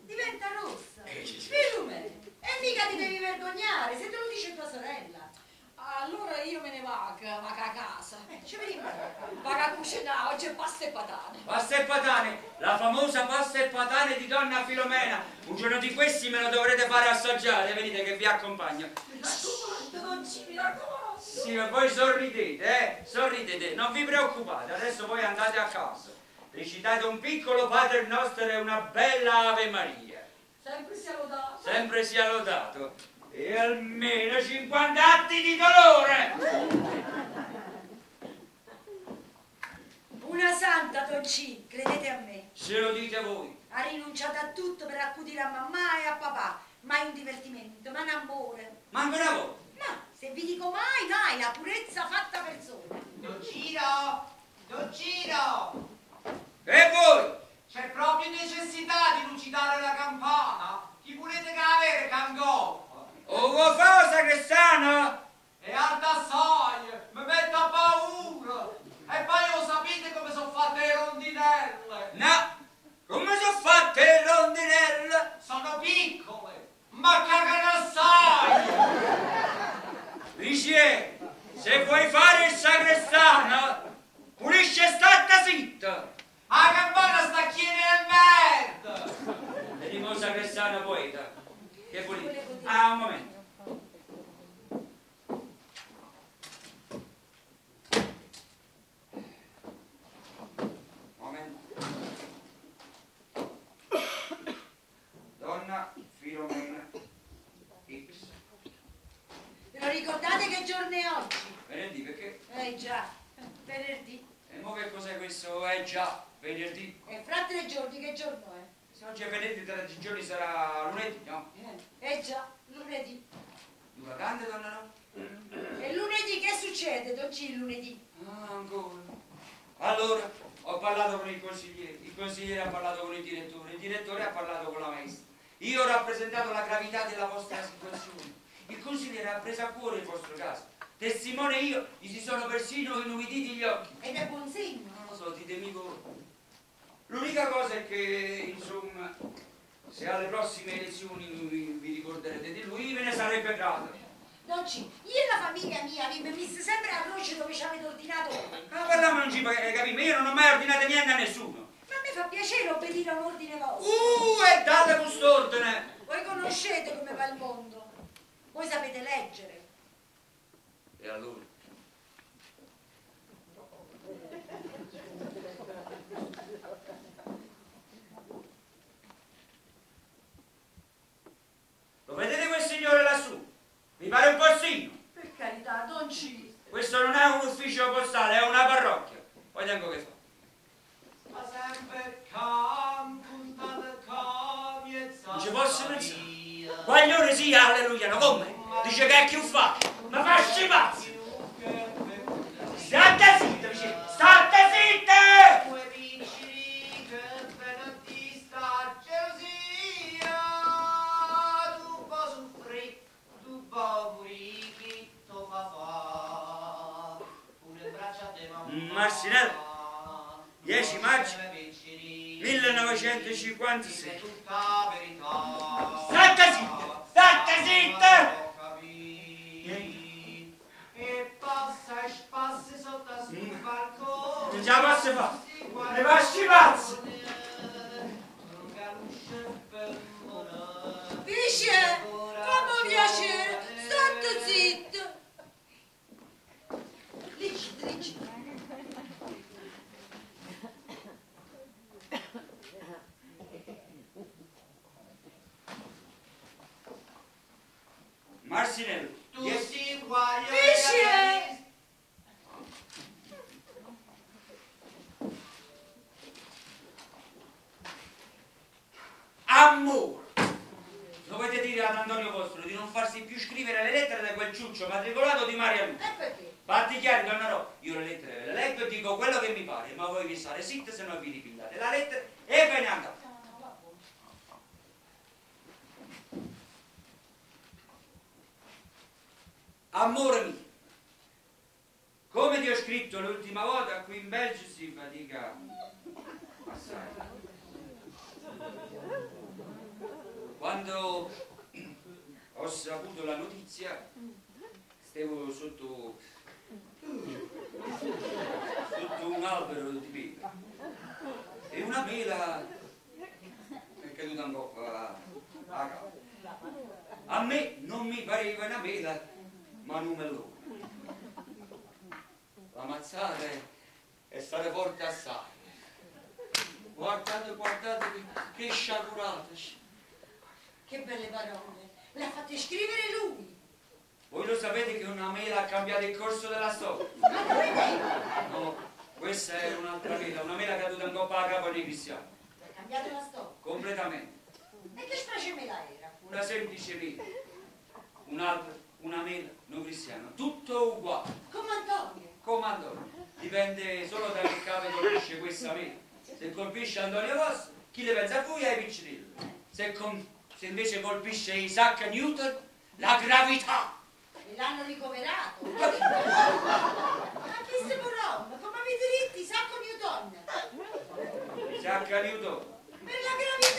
diventa rossa. Filumena, e mica ti devi vergognare se te lo dice tua sorella. Allora io me ne vado, vado a casa. Eh, ci vedi qua. Vado a cucinare, oggi è pasta e patate. Pasta e patane, la famosa pasta e patane di donna Filomena. Un giorno di questi me lo dovrete fare assaggiare, venite che vi accompagno. Mi raccomando, Don C, mi raccomando. Sì, ma voi sorridete, eh? Sorridete, non vi preoccupate, adesso voi andate a casa. Recitate un piccolo Padre Nostro e una bella Ave Maria. Sempre sia lodato. Sempre sia lodato. E almeno 50 atti di dolore. Una santa, Don C, credete a me. Se lo dite voi. Ha rinunciato a tutto per accudire a mamma e a papà. Mai un divertimento, ma un amore. Manco una volta. Ma se vi dico mai, mai, la purezza fatta persona. Don Ciro! Don Ciro! E voi? C'è proprio necessità di lucidare la campana? Chi volete che avere cangò? O vuoi fare sagrestano? È alta assai, mi mette a paura. E poi lo sapete come sono fatte le rondinelle? No, come sono fatte le rondinelle? Sono piccole, ma cagano assai. Dice, se vuoi fare il sagrestano, pulisce stata zitta. La campana sta chiene e merda. Vediamo il sagrestano poeta. Che volete? Ah, un momento. Momento. Donna Filomena X. Ve lo ricordate che giorno è oggi? Venerdì perché? Eh già, venerdì. Mo che cos'è questo? Eh già, venerdì. E fra tre giorni che giorno è? Se oggi è venerdì, tra tre giorni sarà lunedì, no? Eh già, lunedì. Due vacanze, donna no? E lunedì che succede, Don C, il lunedì? Ah, ancora. Allora, ho parlato con il consigliere, il consigliere ha parlato con il direttore, il direttore ha parlato con la maestra. Io ho rappresentato la gravità della vostra situazione. Il consigliere ha preso a cuore il vostro caso. Testimone io, gli si sono persino inumiditi gli occhi. Ed è buon segno. Non lo so, ditemi voi. L'unica cosa è che, insomma, se alle prossime elezioni vi, ricorderete di lui, ve ne sarebbe grato. C, io e la famiglia mia vi messo sempre a croce dove ci avete ordinato voi. Ma parliamo non ci capiamo, io non ho mai ordinato niente a nessuno. Ma a me fa piacere obbedire a un ordine vostro. Uh, e date quest'ordine! Voi conoscete come va il mondo. Voi sapete leggere. E allora? Lo vedete quel signore lassù? Mi pare un postino. Per carità, Don C. Questo non è un ufficio postale, è una parrocchia. Poi tengo che fa. Ma sempre cam, puntata cam, Non ci posso pensare. Guaglione sì, alleluia, no come? Dice che è più facile. Ma fasci pazzi! State zitte, vicino! State zitte! Due piccini che venerdì sta gelosia, tu puoi soffrire, tu puoi morire, to fa pure braccia te mamma. Marcinello, 10 maggio 1956. Tutta verità. State zitte! State zitte! E passa e spasse sotto sul balcone. Non ce la posso fare! Ne fasci pazzi! Dice, fammi piacere, state zitto. Licito, licito. Marcinello, Si guaglio Dice, amore! Dovete dire ad Antonio Vostro di non farsi più scrivere le lettere da quel ciuccio matricolato di Maria Lucia. e perché? Fatti chiari, donna Ro, io le lettere ve le leggo e dico quello che mi pare, ma voi vi state zitte se no vi ripillate la lettera e ve ne andate. Amore mio, come ti ho scritto l'ultima volta, qui in Belgio si fatica assai. Quando ho saputo la notizia, stavo sotto, sotto un albero di mela e una mela è caduta un po' a, a capo. A me non mi pareva una mela, Manu Mellone. La mazzata è stata forte assai. Guardate, guardate che, che. Che belle parole. Le ha fatte scrivere lui. Voi lo sapete che una mela ha cambiato il corso della storia. Ma come No, questa era un'altra mela, una mela caduta un po' a capo dei cristiani. Ha cambiato la storia? Completamente. E che specie mela era? Una semplice mela. Un'altra una mela non cristiana, tutto uguale. Comandone. Comandone. Dipende solo da che cave colpisce questa mela. Se colpisce Antonio Voss, chi le pensa a voi è Piccirillo. Se, se, invece colpisce Isaac Newton, la gravità. E l'hanno ricoverato. [laughs] Ma che se morò? Come avete detto Isaac Newton? Isaac Newton. Per la gravità.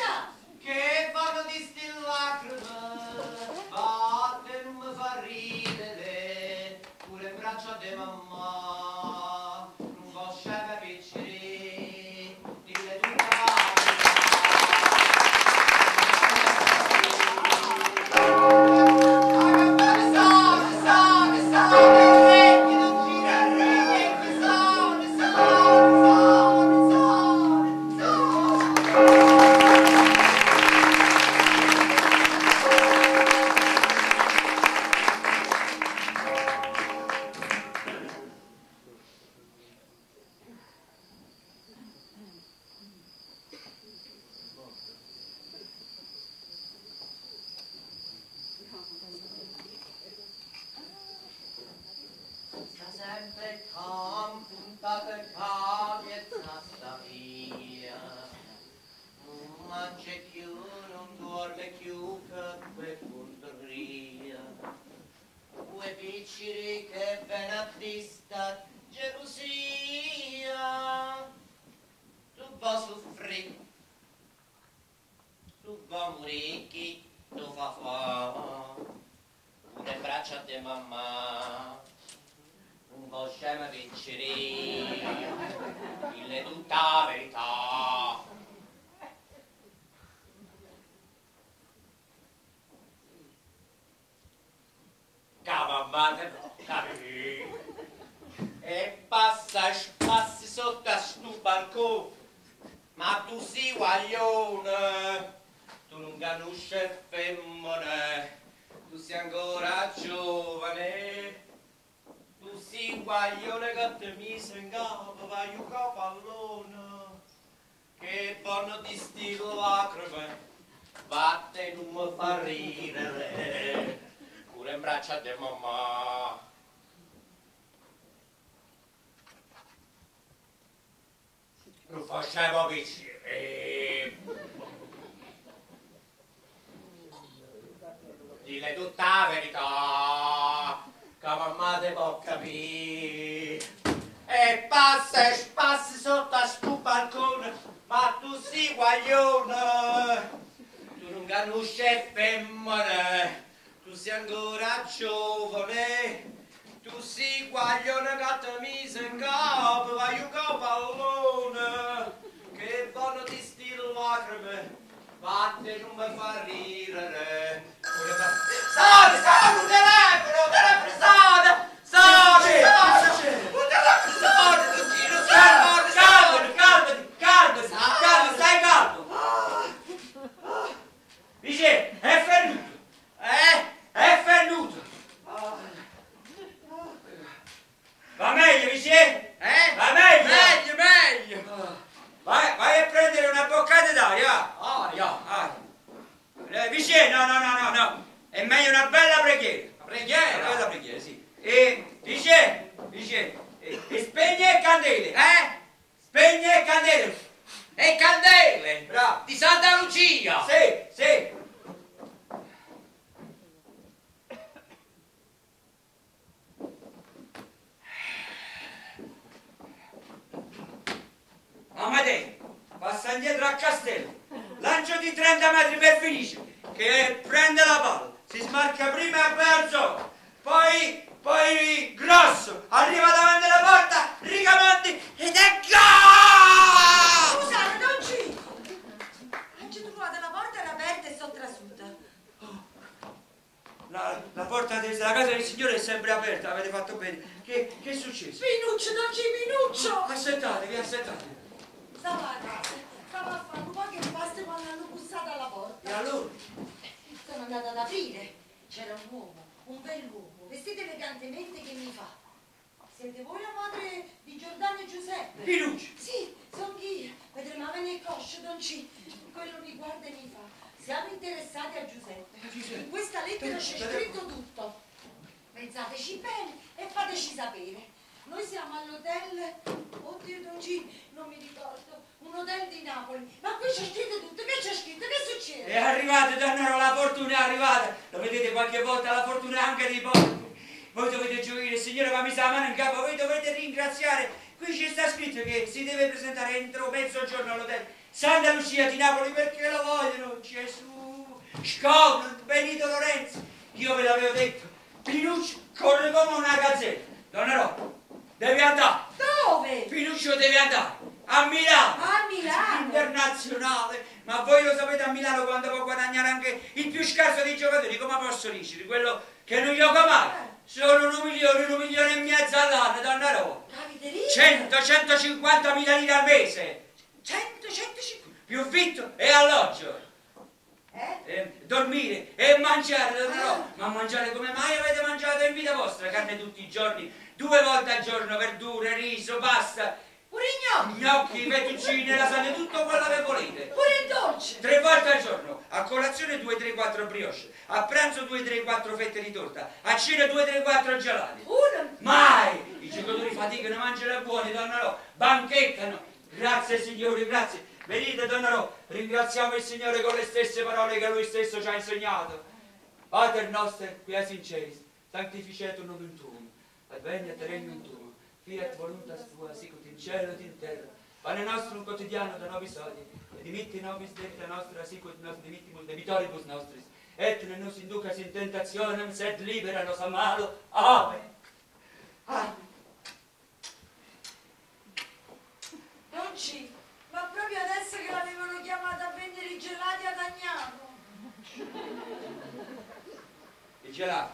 legal. Brioche, a pranzo 2, 3, 4 fette di torta, a cena 2, 3, 4 gelati. Uno. Mai! I giocatori faticano, mangiano buoni, donna Ro, banchettano. Grazie signori, grazie. Venite, donna Ro, ringraziamo il Signore con le stesse parole che Lui stesso ci ha insegnato. Pater noster, qui a sinceris, sanctificetur nomen tuum, adveniat regnum tuum, fiat voluntas tua, sicut in cielo et in terra. Pane nostrum quotidiano da nobis odie, et dimitti nobis debita nostra, sicut nos dimittimus debitoribus nostris, et ne nos inducas in tentationem, sed libera nos a malo. Amen. Amen. Non ci. Ma proprio adesso che l'avevano chiamata a vendere i gelati ad Agnano. Il gelato,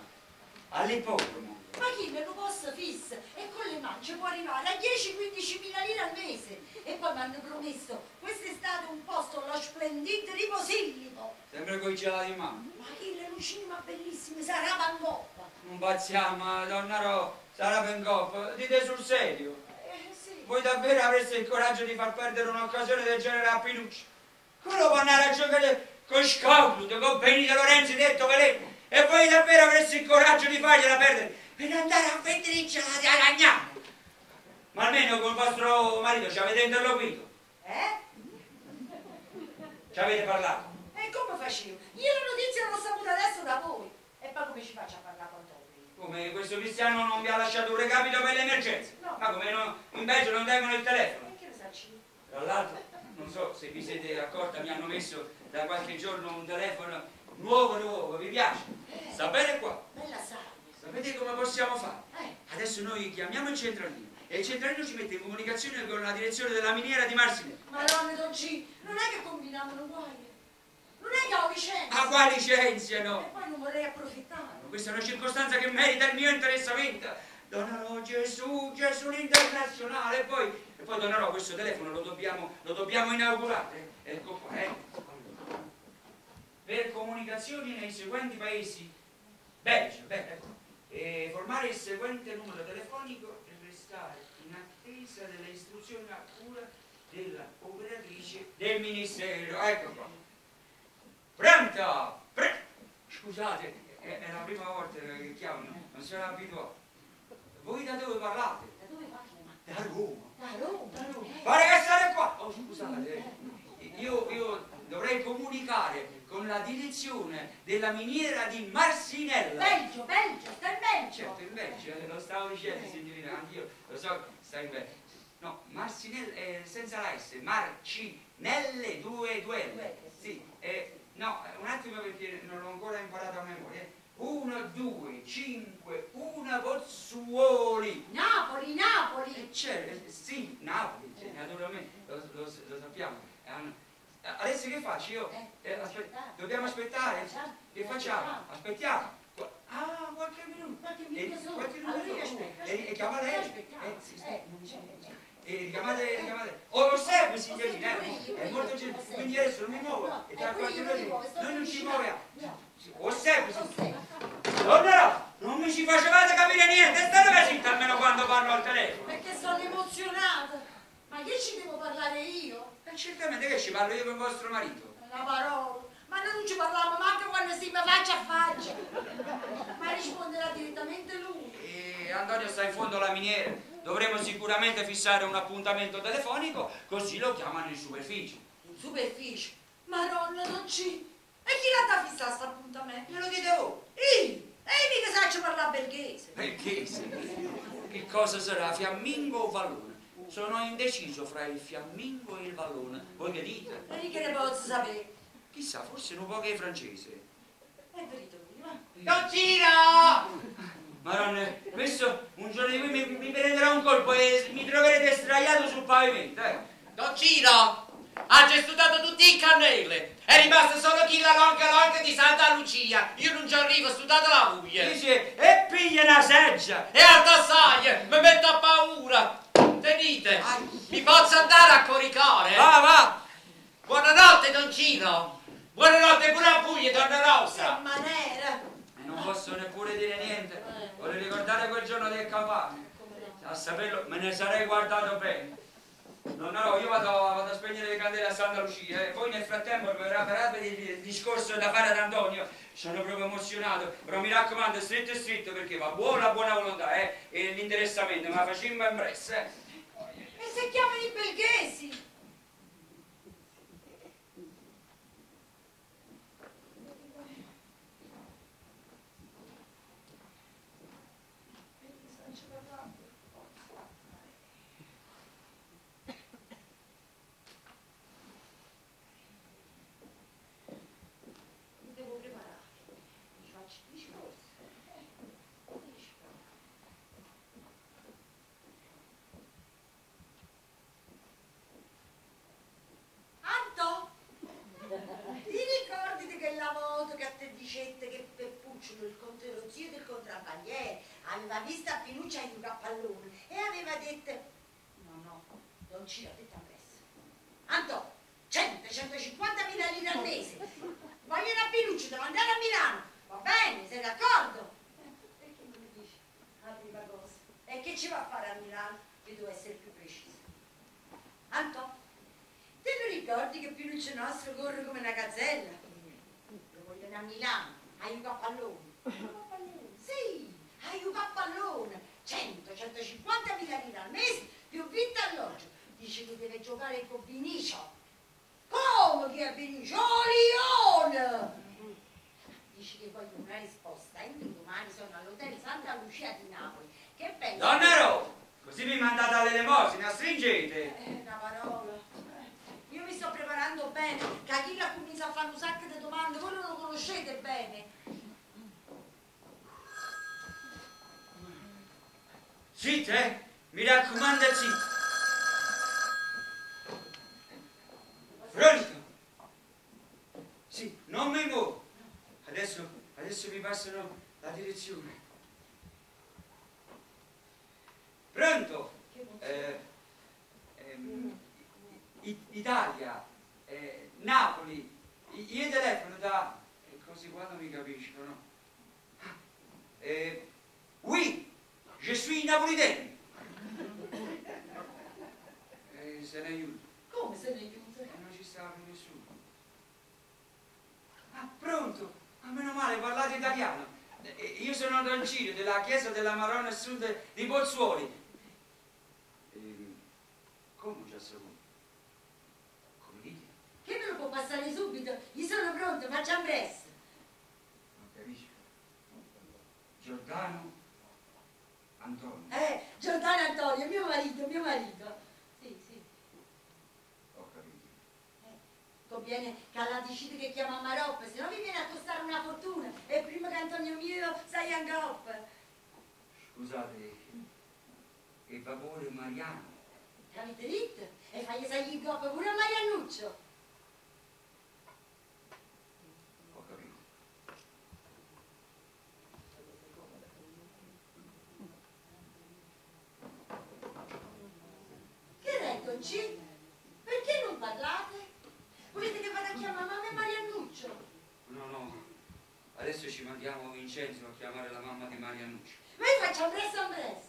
all'ippodromo. Ma chi me lo posso fissa? E con le mance può arrivare a 10-15 mila lire al mese. E poi mi hanno promesso quest'estate un posto allo splendid di Posillipo. Sempre con i gelati mano. Ma chi le lucine ma bellissime, sarà Pangoppa. Non pazziamo, donna Ro, sarà ben coppa. Dite sul serio. Eh sì. Voi davvero avreste il coraggio di far perdere un'occasione del genere a Pinucci? Quello può andare a giocare con Scoclut, con Benito Lorenzi, detto Veleno. E voi davvero avreste il coraggio di fargliela perdere per andare a vendere i gelati a Ragnano. Ma almeno col vostro marito ci avete interloquito, Eh? ci avete parlato. E come facevo? Io la notizia l'ho saputa adesso da voi. E poi come ci faccio a parlare con te? Come questo cristiano non vi ha lasciato un recapito per le emergenze? No. Ma come no, in Belgio non tengono il telefono? E che ne sacci? Tra l'altro, non so se vi siete accorta, mi hanno messo da qualche giorno un telefono nuovo nuovo, vi piace? Sta bene qua. Bella sai. Sapete come possiamo fare? Eh. Adesso noi chiamiamo il centralino e il centralino ci mette in comunicazione con la direzione della miniera di Marsinello. Madonna Don C, non è che combinavano guai. Non è che ho licenza. A quali E licenziano? poi non vorrei approfittare. Questa è una circostanza che merita il mio interessamento. Donna Ro, Gesù, Gesù l'internazionale. E poi, e poi Donna Ro, questo telefono lo dobbiamo, lo dobbiamo inaugurare. Ecco qua, eh. Allora. Per comunicazioni nei seguenti paesi. Belgio, beh, ecco. E formare il seguente numero telefonico e restare in attesa delle istruzioni a cura della operatrice del Ministero. Ecco qua. Pronto? Pre- Scusate, è, è la prima volta che chiamano, non sono abituato. Voi da dove parlate? Da dove parli? Da Roma. Da Roma. Da Roma. Pare che stare qua! Oh, scusate, io, io dovrei comunicare con la direzione della miniera di Marsinella. Belgio, Belgio, sta in Belgio. Certo, in Belgio, eh, lo stavo dicendo, signorina, anch'io lo so, sta in Belgio. No, Marsinelle, eh, senza la S, Marcinelle, due, due L. Sì, eh, no, un attimo perché non l'ho ancora imparato a memoria. eh. Uno, due, cinque, una Pozzuoli. Napoli, Napoli. Eh, c'è, eh, sì, Napoli, cioè, naturalmente, lo, lo- lo sappiamo. Eh, Adesso che faccio io? Eh, Eh, aspe- dobbiamo aspettare? Esatto. Che facciamo? Aspettiamo. Ah, qualche minuto. Qualche minuto qualche minuto. E, e chiama lei? aspettiamo. Eh, sì, sì. Eh, E richiamate, richiamate. Oh, lo serve, signorina, eh? È molto gentile. Quindi adesso non mi muovo. E tra qualche minuto noi non ci muoviamo. Osservi, Donna no, non mi ci facevate capire niente, state zitta almeno quando parlo al telefono. Perché sono emozionata. Ma che ci devo parlare io? E certamente che ci parlo io con vostro marito. Una parola. Ma noi non ci parliamo manco quando si mi faccia a faccia. Ma risponderà direttamente lui. E Antonio sta in fondo alla miniera. Dovremo sicuramente fissare un appuntamento telefonico, così lo chiamano in superficie. In superficie? Maronna, non ci... E chi l'ha da fissare questo appuntamento? Me lo dite voi. Io? E mica saccio parlare berghese. Berghese? Che cosa sarà, fiammingo o vallone? Sono indeciso fra il fiammingo e il vallone. Voi che dite? E che ne posso sapere? Chissà, forse un po' che è francese. È verità, ma... Non gira! Madonna, questo un giorno di cui mi, mi prenderà un colpo e mi troverete sdraiato sul pavimento, eh. Don Ciro, ha gestudato tutti i cannelle. È rimasto solo chi la longa longa di Santa Lucia. Io non ci arrivo, studato la vuglia. Dice, e piglia una seggia. E alta saglia, mi metto a paura. Tenite, mi posso andare a coricare? Va, va. Buonanotte, Don Ciro. Buonanotte pure a Puglia, Donna Rosa. Che maniera. E non posso neppure dire niente. Vorrei ricordare quel giorno del campano. A saperlo, me ne sarei guardato bene. No, no, io vado, vado, a spegnere le candele a Santa Lucia e eh. poi nel frattempo preparate il, il discorso da fare ad Antonio. Sono proprio emozionato, però mi raccomando, stretto e stretto perché va buona buona volontà eh, e l'interessamento, ma facciamo in bressa. Eh. Se chiamano i belghesi? Italia, eh, Napoli, io telefono da... così qua non mi capiscono. Ah, eh, oui! Je suis napolitaine. E se ne aiuta. Come se ne aiuta? E non ci stava più nessuno. Ah, pronto? Ma meno male, parlate italiano. Io sono Don Cirio della chiesa della Maronna Sud di Pozzuoli. Mariano. Avete detto? E fai esagli il coppa pure a Mariannuccio. Ho capito. Che regoci? Perché non parlate? Volete che vada a chiamare mamma e Mariannuccio? No, no. Adesso ci mandiamo Vincenzo a chiamare la mamma di Mariannuccio. Ma io faccio presto a presto.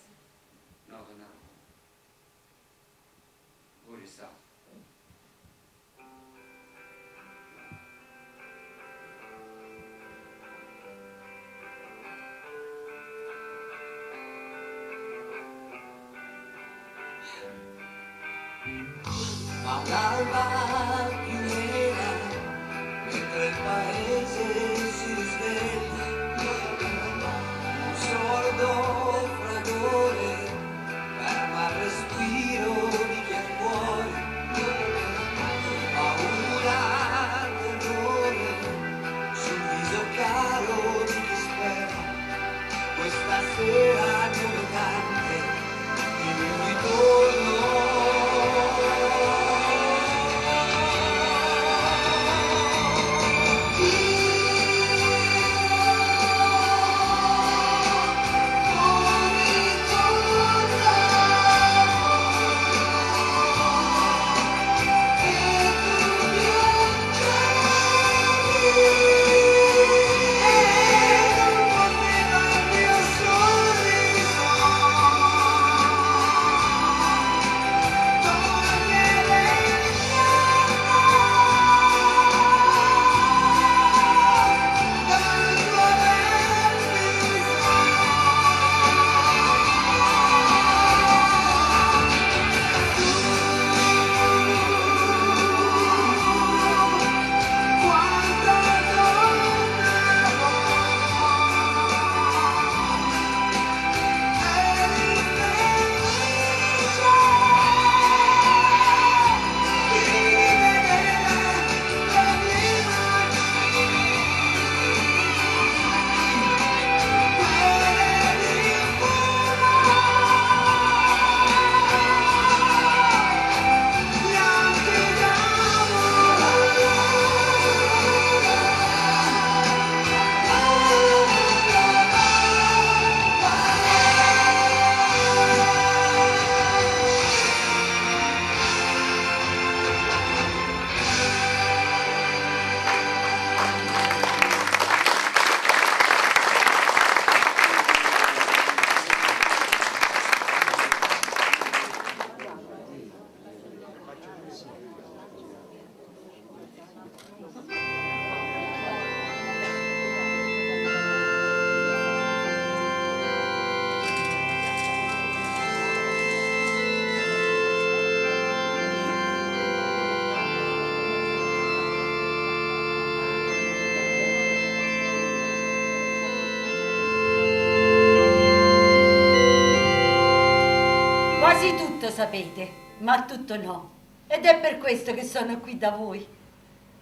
Tutto sapete, ma tutto no. Ed è per questo che sono qui da voi.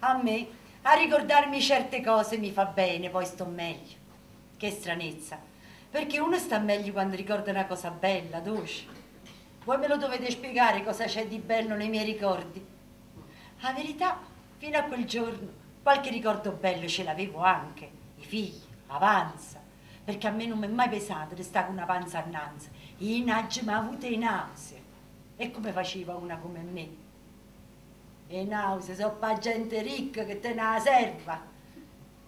A me, a ricordarmi certe cose mi fa bene, poi sto meglio. Che stranezza, perché uno sta meglio quando ricorda una cosa bella, dolce. Voi me lo dovete spiegare cosa c'è di bello nei miei ricordi. La verità, fino a quel giorno, qualche ricordo bello ce l'avevo anche. I figli, la panza, perché a me non mi è mai pesato restare con una panza ha avuto i nausea. E come faceva una come me? E nausea, so pa' gente ricca che te ne serva.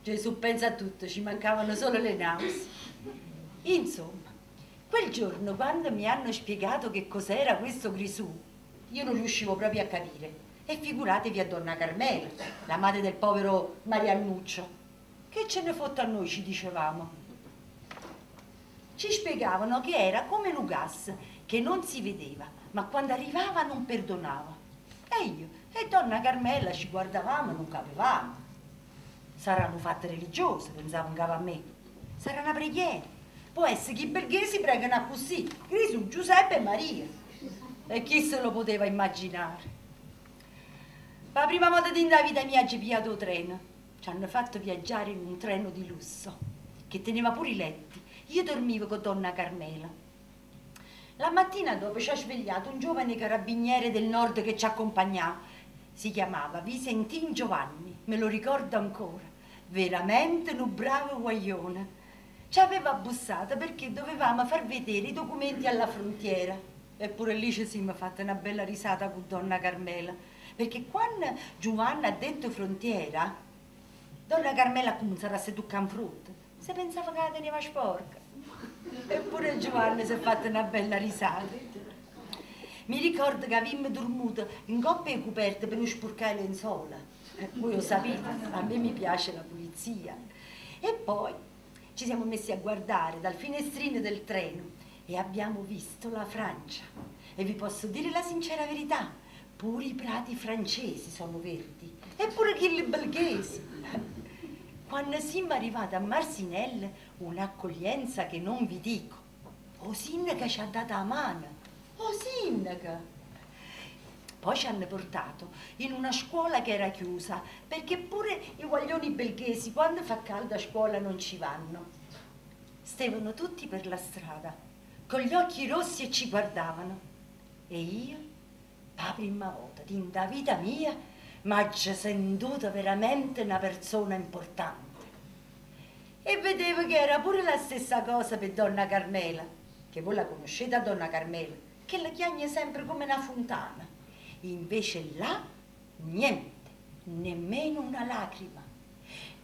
Gesù pensa a tutto, ci mancavano solo le nausee. Insomma, quel giorno quando mi hanno spiegato che cos'era questo grisù, io non riuscivo proprio a capire. E figuratevi a donna Carmela, la madre del povero Mariannuccio. Che ce ne fotte a noi, ci dicevamo. Ci spiegavano che era come un gas, che non si vedeva, ma quando arrivava non perdonava. E io e donna Carmela ci guardavamo e non capivamo. Saranno fatte religiose, pensavano che a me. Sarà una preghiera. Può essere che i borghesi pregano così, Gesù, Giuseppe e Maria. E chi se lo poteva immaginare? La prima volta di vita mia ci pigliato treno. Ci hanno fatto viaggiare in un treno di lusso, che teneva pure i letti. Io dormivo con donna Carmela. La mattina dopo ci ha svegliato un giovane carabiniere del nord che ci accompagnava. Si chiamava Visentin Giovanni, me lo ricordo ancora. Veramente un bravo guaglione. Ci aveva bussato perché dovevamo far vedere i documenti alla frontiera. Eppure lì ci siamo fatte una bella risata con donna Carmela. Perché quando Giovanna ha detto frontiera, donna Carmela come sarà seduta in frutta. Se pensava che la teneva sporca. Eppure Giovanni si è fatto una bella risata. Mi ricordo che avevamo dormito in coppie coperte per non sporcare le lenzuola. Voi lo sapete, a me mi piace la pulizia. E poi ci siamo messi a guardare dal finestrino del treno e abbiamo visto la Francia. E vi posso dire la sincera verità, pure i prati francesi sono verdi, eppure quelli belghesi. Quando siamo arrivati a Marsinelle, un'accoglienza che non vi dico. O sindaca ci ha dato la mano, o sindaca. Poi ci hanno portato in una scuola che era chiusa, perché pure i guaglioni belghesi quando fa caldo a scuola non ci vanno. Stavano tutti per la strada, con gli occhi rossi e ci guardavano. E io, la prima volta in da vita mia, mi sentita veramente una persona importante. E vedevo che era pure la stessa cosa per donna Carmela, che voi la conoscete donna Carmela, che la chiagna sempre come una fontana. Invece là, niente, nemmeno una lacrima,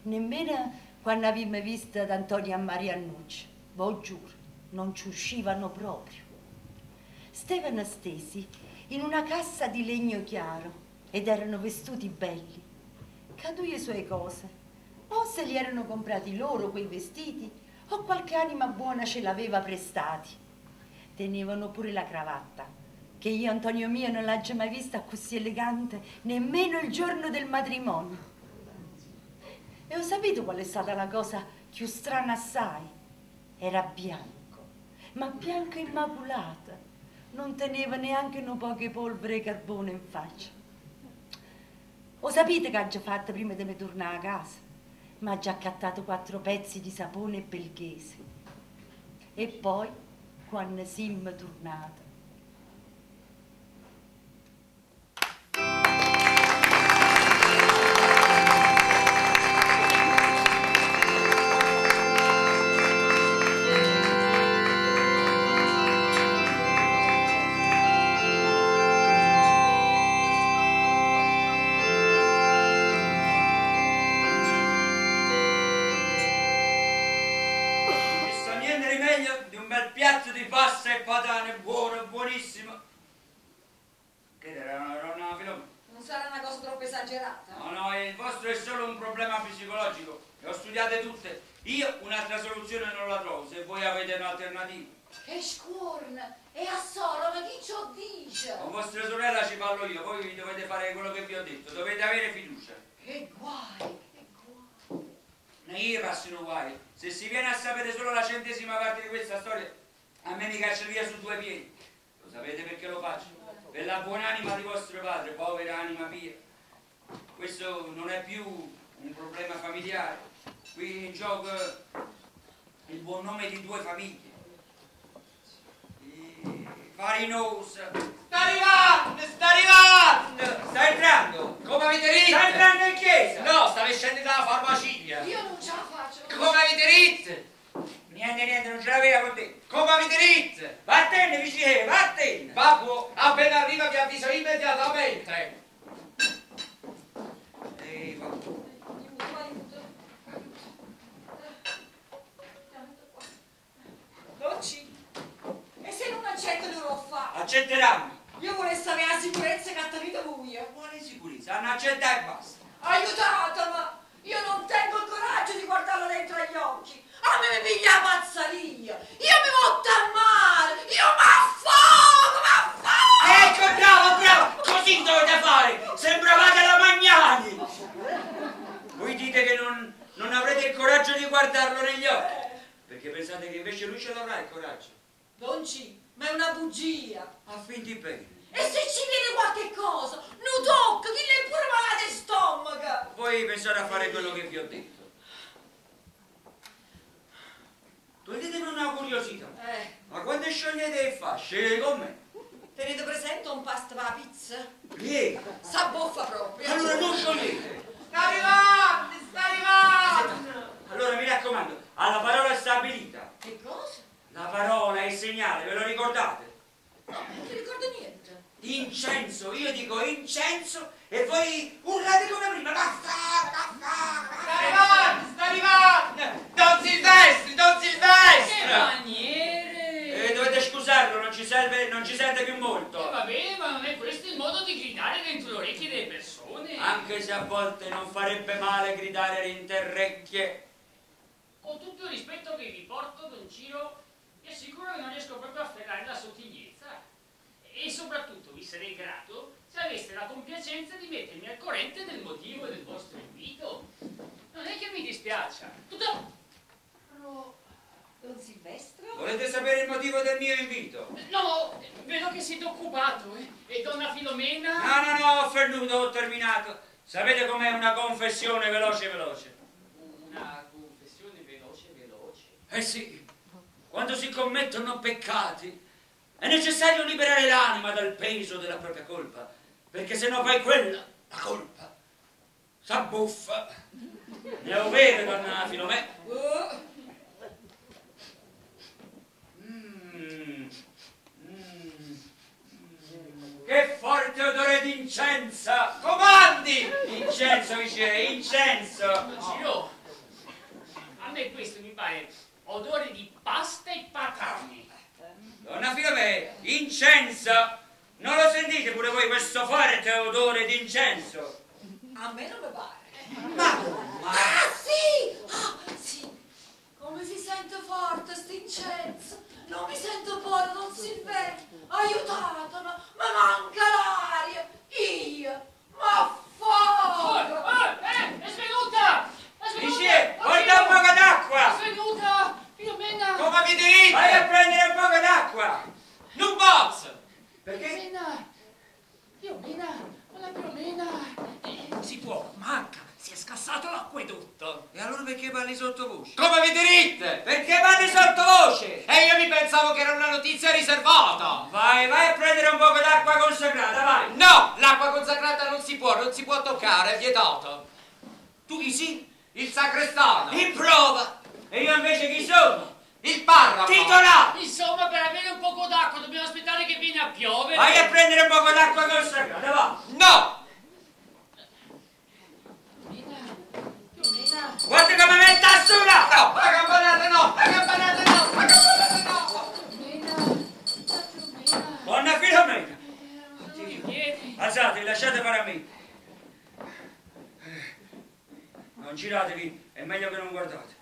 nemmeno quando avevamo visto Antonio e Maria Annucci. Voi giuro, non ci uscivano proprio. Stavano stesi in una cassa di legno chiaro ed erano vestiti belli. Cadui le sue cose. O se li erano comprati loro quei vestiti, o qualche anima buona ce l'aveva prestati. Tenevano pure la cravatta che io, Antonio mio, non l'ho mai vista così elegante nemmeno il giorno del matrimonio. E ho sapito qual è stata la cosa più strana assai. Era bianco, ma bianco immacolata. Non teneva neanche un poche polvere e carbone in faccia. Ho sapete che ha già fatto prima di me tornare a casa? Ma ha già accattato quattro pezzi di sapone belghese. E poi, quando siamo tornati, e a solo, ma chi ci dice? Con vostra sorella ci parlo io, voi vi dovete fare quello che vi ho detto, dovete avere fiducia. Che guai, che guai. Ne io passano guai. Se si viene a sapere solo la centesima parte di questa storia, a me mi caccio via su due piedi. Lo sapete perché lo faccio? Per la buon'anima di vostro padre, povera anima mia. Questo non è più un problema familiare. Qui in gioco il buon nome di due famiglie. Marinosa. Sta arrivando, sta arrivando! Sta entrando! Come avete detto? Sta entrando in chiesa! No, sta scendendo dalla farmacia! Io non ce la faccio! Come avete detto? Niente, niente, non ce l'aveva con te! Come avete detto? Vattene, vicino, eh, vattene! Babbo, appena arriva vi avviso immediatamente! Ehi, babbo. 100 euro fa. Accetteranno. Io vorrei stare a sicurezza che ha attenete voi. Buona sicurezza, hanno accettato e basta. Aiutatemi! Io non tengo il coraggio di guardarlo dentro agli occhi. A me mi piglia la pazzaria. Io mi botto a mare. Io mi affogo, mi affogo. Ecco, bravo, bravo. Così dovete fare. Sembravate la Magnani. Voi dite che non, non avrete il coraggio di guardarlo negli occhi. Perché pensate che invece lui ce l'avrà il coraggio. Don ci. Ma è una bugia. A fin di bene. E se ci viene qualche cosa? Non tocca, chi è pure malato di stomaco. Voi pensate a fare quello che vi ho detto. Toglietemi una curiosità. Eh. Ma quando sciogliete il fasce, con me? Tenete presente un pasto per la pizza? Piega. S'abboffa proprio. Allora non sciogliete. Sta arrivando, sta arrivando. Allora mi raccomando, alla parola stabilita. Che cosa? La parola è il segnale, ve lo ricordate? No, non ti ricordo niente. Incenso, io dico incenso e voi urlate come prima. Basta, basta, Stai avanti, stai avanti! Don Silvestri, Don Silvestri! Che maniere! E dovete scusarlo, non ci, serve, non ci sente più molto. Eh, vabbè, ma non è questo il modo di gridare dentro le orecchie delle persone. Anche se a volte non farebbe male gridare le all'interrecchie. Con tutto il rispetto che vi porto, Don Ciro, vi assicuro che non riesco proprio a afferrare la sottigliezza. E soprattutto vi sarei grato se aveste la compiacenza di mettermi al corrente del motivo del vostro invito. Non è che mi dispiaccia. Tutto... Però, Don Silvestro? Volete sapere il motivo del mio invito? No, vedo che siete occupato, eh? E donna Filomena? No, no, no, ho fernuto, ho terminato. Sapete com'è una confessione veloce veloce? Una confessione veloce veloce? Eh sì, quando si commettono peccati è necessario liberare l'anima dal peso della propria colpa, perché se no poi quella, la colpa, s'abbuffa. Ne ho vero, donna Filomena? Mm. Mm. Che forte odore d'incenso! Comandi! Incenso, dice, incenso! Giro, a me questo mi pare odore di pasta e patate. Donna Filomena, incenso! Non lo sentite pure voi questo forte odore d'incenso? A me non mi pare. Ma, Ah, sì! Ah, sì! Come si sente forte st'incenso! Non mi sento buono, non si vede! Aiutatemi! Ma manca l'aria! Io! Ma fuoco! Oh, eh, è svenuta! È svenuta! Dice, porta un poco d'acqua! È svenuta! Filomena! Come vi dite? Vai a prendere un poco d'acqua! Non bozzo! Perché? Filomena! Filomena! Ma la Filomena! Eh, si può, manca! Si è scassato l'acquedotto! E allora perché parli sottovoce? Come vi diritte? Perché parli sottovoce? E io mi pensavo che era una notizia riservata. Vai, vai a prendere un poco d'acqua consacrata, vai! No, l'acqua consacrata non si può, non si può toccare, è vietato. Tu chi sei? Il sacrestano. In prova! E io invece chi sono? Il parroco. Titolato! Insomma, per avere un poco d'acqua dobbiamo aspettare che viene a piovere! Vai a prendere un poco d'acqua consacrata, va! No! Filomena! Guarda come mette a sola! No, la campanata no, la campanata no, la campanata no. Filomena! Donna Filomena! Alzate, lasciate fare a me. Non giratevi, è meglio che non guardate.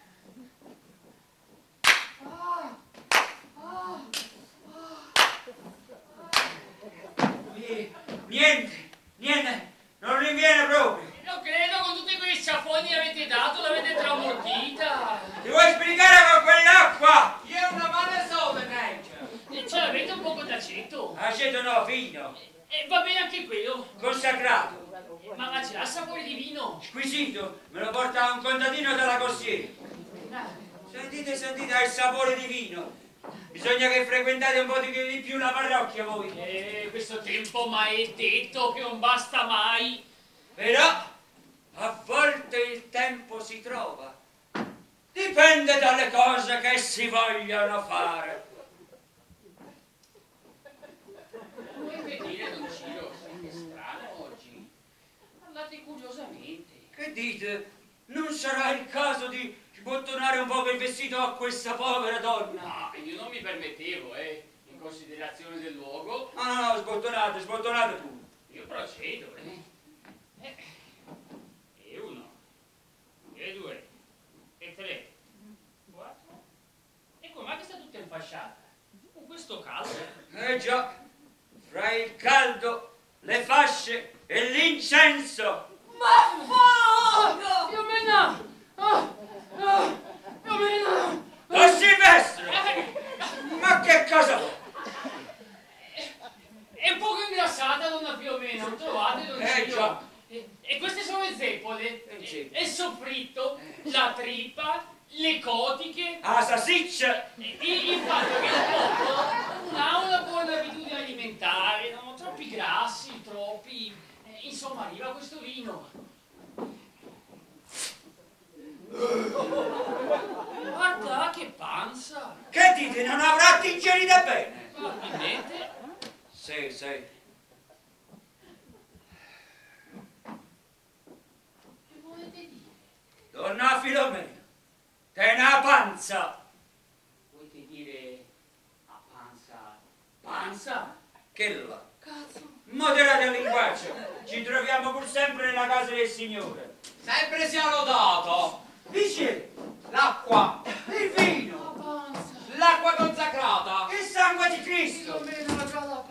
Niente, niente, non rinviene proprio. Non credo con tutti quei sciafoni che avete dato, l'avete tramortita! Ti vuoi spiegare con quell'acqua? Io ho una mano sola, neanche. E ce l'avete un poco d'aceto? Aceto no, vino, E va bene anche quello! consacrato, Ma, ma ce l'ha sapore di vino? squisito, me lo porta un contadino della costiera. Sentite, sentite, ha il sapore di vino. Bisogna che frequentate un po' di, di più la parrocchia voi. E questo tempo maledetto che non basta mai! Però a volte il tempo si trova. Dipende dalle cose che si vogliono fare. Vuoi vedere, Don Ciro? Siete strano oggi. Parlate curiosamente. Che dite? Non sarà il caso di sbottonare un po' il vestito a questa povera donna? No, io non mi permettevo, eh, in considerazione del luogo. No, no, no, sbottonate, sbottonate pure. Io procedo, eh. eh. E uno, e due, e tre, quattro. E com'è che sta tutta infasciata? Con questo caldo? Eh già, fra il caldo, le fasce e l'incenso. Ma fuoco! Filomena! Ah! Ah! Filomena! Don Silvestro! Ma che cosa fa? È un poco ingrassata donna Filomena, non trovate, Don Eh, già. E, e queste sono le zeppole, Eh, e il soffritto, la trippa, le cotiche, Ah, salsiccia! e, e il fatto che il popolo non ha una buona abitudine alimentare, no? troppi grassi, troppi... eh, insomma, arriva questo vino. Guarda che panza! Che dite, non avrà digerito bene? Probabilmente Sì, sì. che volete dire? Donna Filomena, te una panza. Volete dire a panza? Panza? Che là? Cazzo! Moderate il linguaggio. Ci troviamo pur sempre nella casa del Signore. Sempre sia lodato. Dice, L'acqua. il vino, L'acqua consacrata. il sangue di Cristo.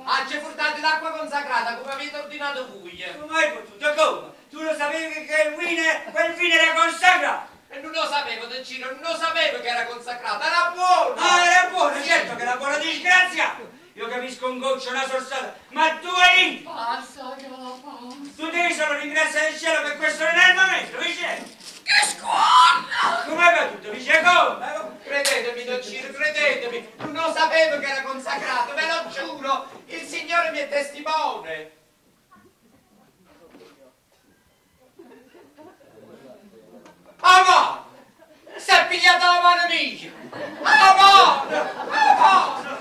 Ah, ci portate l'acqua consacrata come avete ordinato voi. Come hai potuto? Come? Tu lo sapevi che il vino, quel vino era consacrato? E non lo sapevo, Don Ciro, non lo sapevo che era consacrata, era buono! Ah, era buono, certo che era buono, disgraziato! Io capisco un goccio, una sorsata, ma tu hai Pazza che la pazza. Tu devi solo ringraziare il cielo che questo non è il momento, dice? Che squadra! Come hai potuto? Dice come? Credetemi, Don Ciro, credetemi, non lo sapevo che era consacrato, ve lo giuro, il Signore mi è testimone. Amore! Si è pigliato la mano mia! Amore! Amore!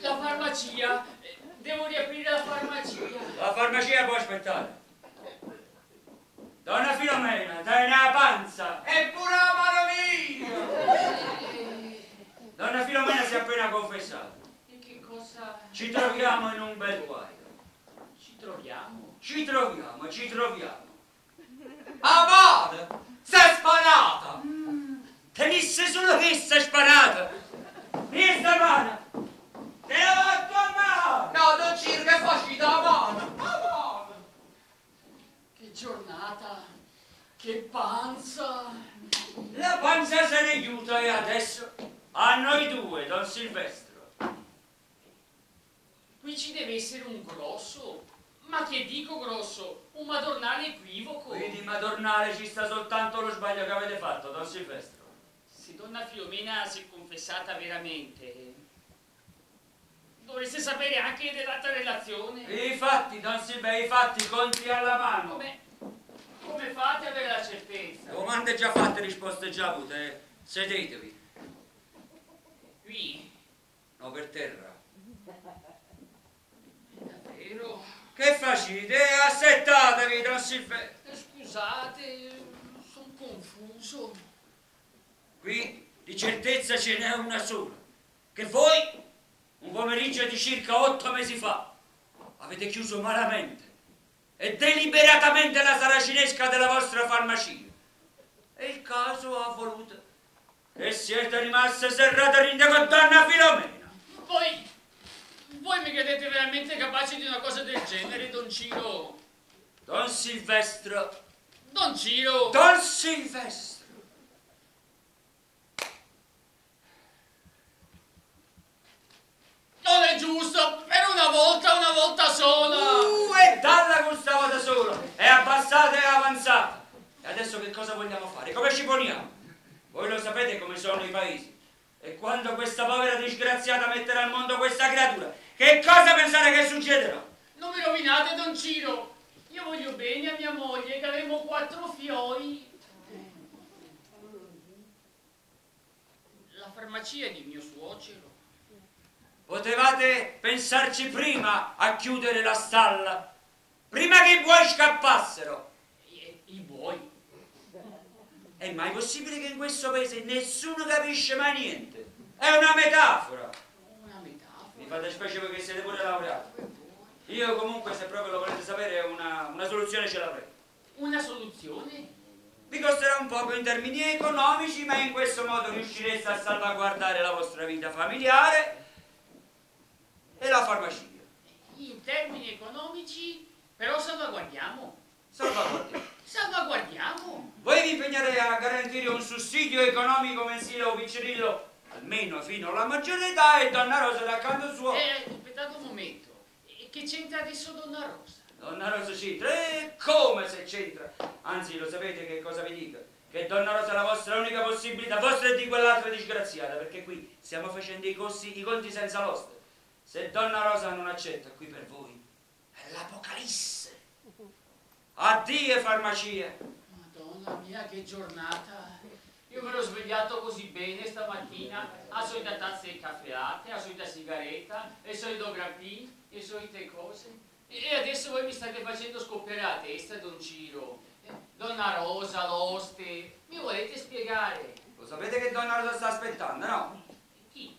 La farmacia. Devo riaprire la farmacia. La farmacia può aspettare. Donna Filomena, dai una panza! E pure la mano mia! Donna Filomena si è appena confessata. E che cosa Ci troviamo in un bel guaio. ci troviamo? Ci troviamo, ci troviamo. Amore! Si è sparata! Tenisse solo che si è sparata! Via sta mano! Te la porto a mano! No, Don Ciro, che facci da mano! Amore! Che giornata. Che panza. La panza se ne aiuta e adesso a noi due, Don Silvestro. Qui ci deve essere un grosso. Ma che dico grosso? Un madornale equivoco. Qui di Madornale ci sta soltanto lo sbaglio che avete fatto, Don Silvestro. Se donna Filomena si è confessata veramente, dovreste sapere anche dell'altra relazione. I fatti, Don Silvestro, i fatti, conti alla mano. Come, come fate ad avere la certezza? Domande già fatte, risposte già avute. eh. Sedetevi. Qui, No, per terra. davvero? Che facite? Assettatevi, Don Silvestro. Eh, Scusate, sono confuso. Qui di certezza ce n'è una sola. Che voi, un pomeriggio di circa otto mesi fa, avete chiuso malamente e deliberatamente la saracinesca della vostra farmacia. E il caso ha voluto che siete rimaste serrate rinde con donna Filomena. Voi, voi mi credete veramente capace di una cosa del genere, Don Ciro? Don Silvestro, Don Ciro! Don Silvestro. Non è giusto! Per una volta, una volta sola! Uh, e dalla Gustavo da solo. E abbassate e avanzate. E adesso che cosa vogliamo fare? Come ci poniamo? Voi lo sapete come sono i paesi. E quando questa povera disgraziata metterà al mondo questa creatura, che cosa pensate che succederà? Non mi rovinate, Don Ciro! Io voglio bene a mia moglie, che avremo quattro fioi. La farmacia è di mio suocero. Potevate pensarci prima a chiudere la stalla, prima che i buoi scappassero. E, I buoi. È mai possibile che in questo paese nessuno capisce mai niente? È una metafora. Una metafora. Mi fate specie che siete pure laureati. Io comunque, se proprio lo volete sapere, una, una soluzione ce l'avrei. Una soluzione? Vi costerà un poco in termini economici, ma in questo modo riuscireste a salvaguardare la vostra vita familiare e la farmacia. In termini economici, però salvaguardiamo. Salvaguardiamo. Salvaguardiamo. Voi vi impegnerete a garantire un sussidio economico mensile o piccirillo, almeno fino alla maggiore età, e donna Rosa da canto suo. Eh, aspettate un momento. E che c'entra adesso Donna Rosa? Donna Rosa c'entra, e come se c'entra? Anzi, lo sapete che cosa vi dico? Che Donna Rosa è la vostra unica possibilità, vostra e di quell'altra disgraziata, perché qui stiamo facendo i, costi, i conti senza l'oste. Se Donna Rosa non accetta, qui per voi è l'Apocalisse. Addio farmacie. Madonna mia, che giornata! Io me l'ho svegliato così bene stamattina, a solita tazze di caffeate, a solita sigaretta, e solito grappì, e solite cose. E adesso voi mi state facendo scoppiare la testa, Don Ciro. Eh, Donna Rosa, l'oste, mi volete spiegare? Lo sapete che Donna Rosa sta aspettando, no? Chi?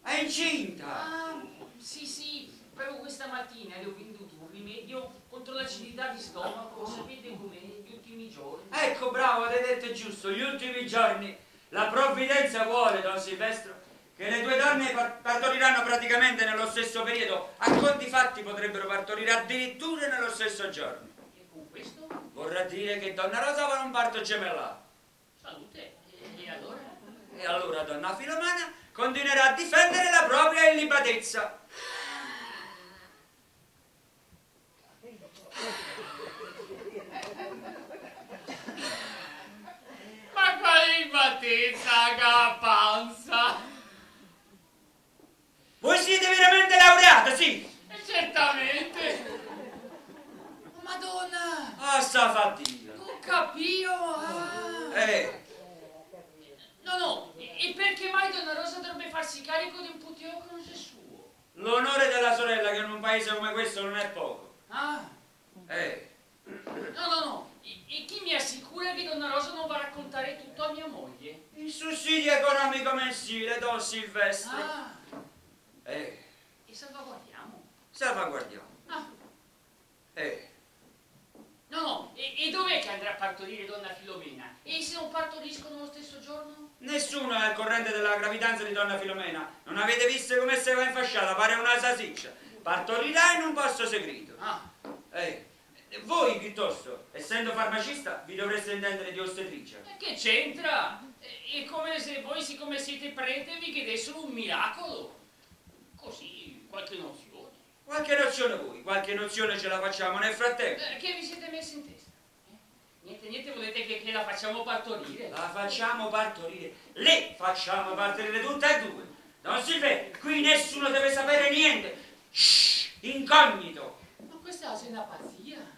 È incinta. Ah, sì, sì, proprio questa mattina le ho venduto un rimedio contro l'acidità di stomaco, sapete com'è, gli ultimi giorni. Ecco, bravo, avete detto giusto, gli ultimi giorni. La provvidenza vuole, don Silvestro, che le due donne partoriranno praticamente nello stesso periodo. A conti fatti potrebbero partorire addirittura nello stesso giorno. E con questo? Vorrà dire che donna Rosa avrà un parto gemellato. Salute. E allora? E allora donna Filomena continuerà a difendere la propria illibatezza. Ma quale illibatezza, capanza? Voi siete veramente laureato, sì? Certamente. Madonna! Ah, sta fatica. Non capivo. Ah. Eh. No, no, e perché mai Donna Rosa dovrebbe farsi carico di un puteo che non sia suo? L'onore della sorella che in un paese come questo non è poco. Ah. Eh. No, no, no. E, e chi mi assicura che Donna Rosa non va a raccontare tutto a mia moglie? Il sussidio economico mensile, Don Silvestro. Ah. Eh. E salvaguardiamo. Salvaguardiamo. Ah. Eh. No, no, e, e dov'è che andrà a partorire donna Filomena? E se non partoriscono lo stesso giorno? Nessuno è al corrente della gravidanza di donna Filomena. Non avete visto come si va infasciata? Pare una salsiccia. Partorirà in un posto segreto. Ah. Eh. Voi piuttosto, essendo farmacista, vi dovreste intendere di ostetricia. E che c'entra? È come se voi, siccome siete prete, vi chiedessero un miracolo. Così, qualche nozione. Qualche nozione voi, qualche nozione ce la facciamo nel frattempo. Eh, che vi siete messi in testa? Eh? Niente, niente, volete che, che, la facciamo partorire? La facciamo partorire. Le facciamo partorire tutte e due. Non si vede, qui nessuno deve sapere niente. Shh, incognito. Ma questa è una pazzia.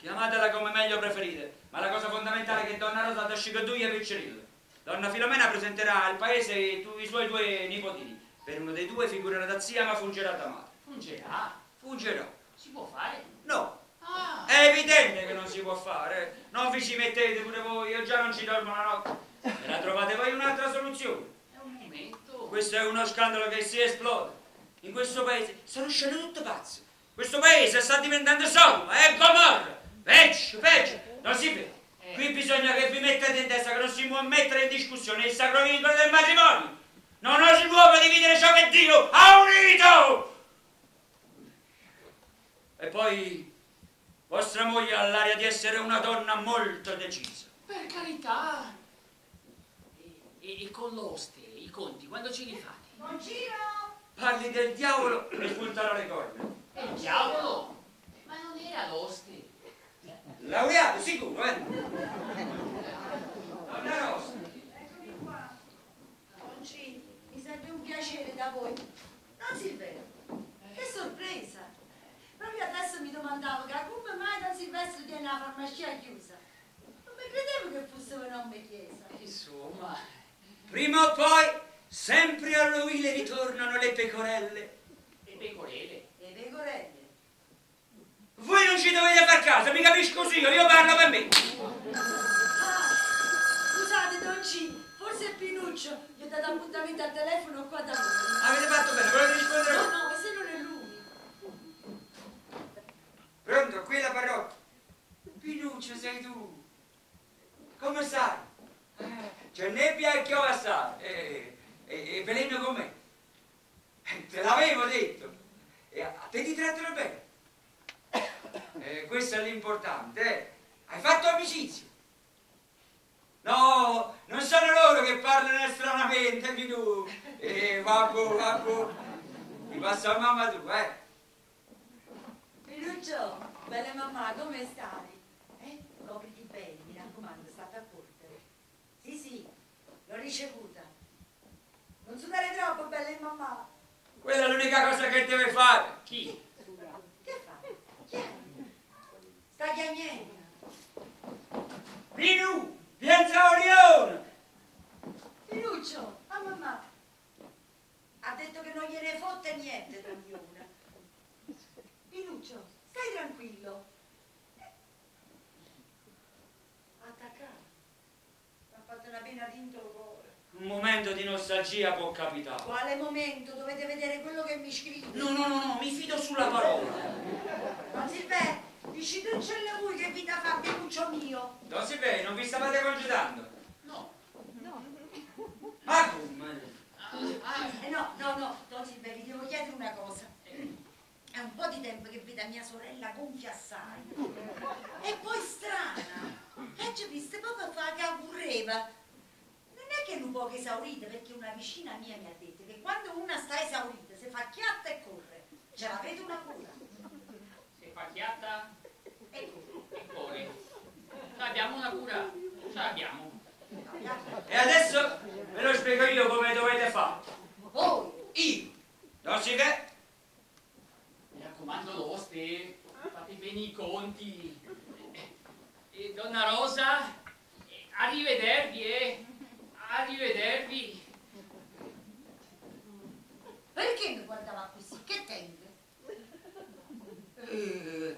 Chiamatela come meglio preferite, ma la cosa fondamentale è che Donna Rosa da Scicodui e Piccirillo. Donna Filomena presenterà al paese i, i suoi due nipotini. Per uno dei due figurerà da zia, ma fungerà da madre. Fungerà? Fungerà. Si può fare? No. Ah. È evidente che non si può fare. Non vi ci mettete pure voi, io già non ci dormo la notte. E la trovate voi un'altra soluzione. È un momento. Questo è uno scandalo che si esplode. In questo paese sono scene tutte pazze. Questo paese sta diventando Sodoma e Gomorra. Peggio, peggio. Non si vede. Qui bisogna che vi mettete in testa che non si può mettere in discussione il sacro vincolo del matrimonio. Non si può dividere ciò che Dio ha unito. E poi vostra moglie ha l'aria di essere una donna molto decisa. Per carità. E, e, e con l'oste, i conti, quando ce li fate? Non giro! Parli del diavolo e spuntano le corna. E il diavolo? Ma non era l'oste. Laureato, sicuro, eh? Donna Rosa. Eccomi qua. Oggi mi serve un piacere da voi. Non Silvero? Che sorpresa! Proprio adesso mi domandavo che come mai Don Silvestro tiene la farmacia chiusa. Non mi credevo che fosse un'ombre chiesa. Insomma. Prima o poi, sempre all'ovile ritornano le pecorelle. Le pecorelle? Le pecorelle. Voi non ci dovete far caso, mi capisco così, io parlo per me. Ah, scusate, Don C, forse è Pinuccio. Gli ho dato appuntamento al telefono qua da voi. Avete fatto bene, volete rispondere? No, no, se non è lui. Pronto, qui la parrocchia. Pinuccio, sei tu. Come stai? C'è nebbia e chiova assai. E, e, e veleno con me. Eh, Te l'avevo detto. E a te ti trattano bene. E questo è l'importante, eh. Hai fatto amicizia. No, non sono loro che parlano stranamente, Pinù. E babbo, babbo. Ti passa a mamma tu, eh. Pinuccio, bella mamma, come stai? Eh? Copriti bene, mi raccomando, state a portere. Sì, sì, l'ho ricevuta. Non sudare troppo, bella mamma. Quella è l'unica cosa che deve fare. Chi? Che fa? Chi è? Sta chiagnendo. Pinù, piensa Orione. Pinuccio, ah mamma. Ha detto che non gliene fotte niente tra di una. Pinuccio, stai tranquillo. Attaccato. Mi ha fatto una pena d'intolo cuore. un momento di nostalgia può capitare. Quale momento? Dovete vedere quello che mi scrive. No, no, no, no, mi fido sulla parola. Don Silvè, dici tu c'è lui che vita fa, Pinuccio mio. Don Silvè, non vi stavate congedando? No. No. Ma come? Eh, no, no, no, Don Silvè, vi devo chiedere una cosa. È un po' di tempo che vedo mia sorella gonfia assai. E poi strana. E ci viste poco fa che augureva. Non è che non può che esaurita, perché una vicina mia mi ha detto che quando una sta esaurita si fa chiatta e corre. Ce l'avete una cura? Se fa chiatta Cuore. Noi abbiamo una cura. Ce l'abbiamo. E adesso ve lo spiego io come dovete fare. Voi? Io. Don Silvè, Mi raccomando l'oste, fate bene i conti. E, e donna Rosa, eh, arrivedervi, eh. Arrivedervi. Perché mi guardava così? Che tende? Eh,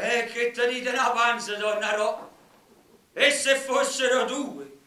eh, che tenete una panza, donna Ro. E se fossero due?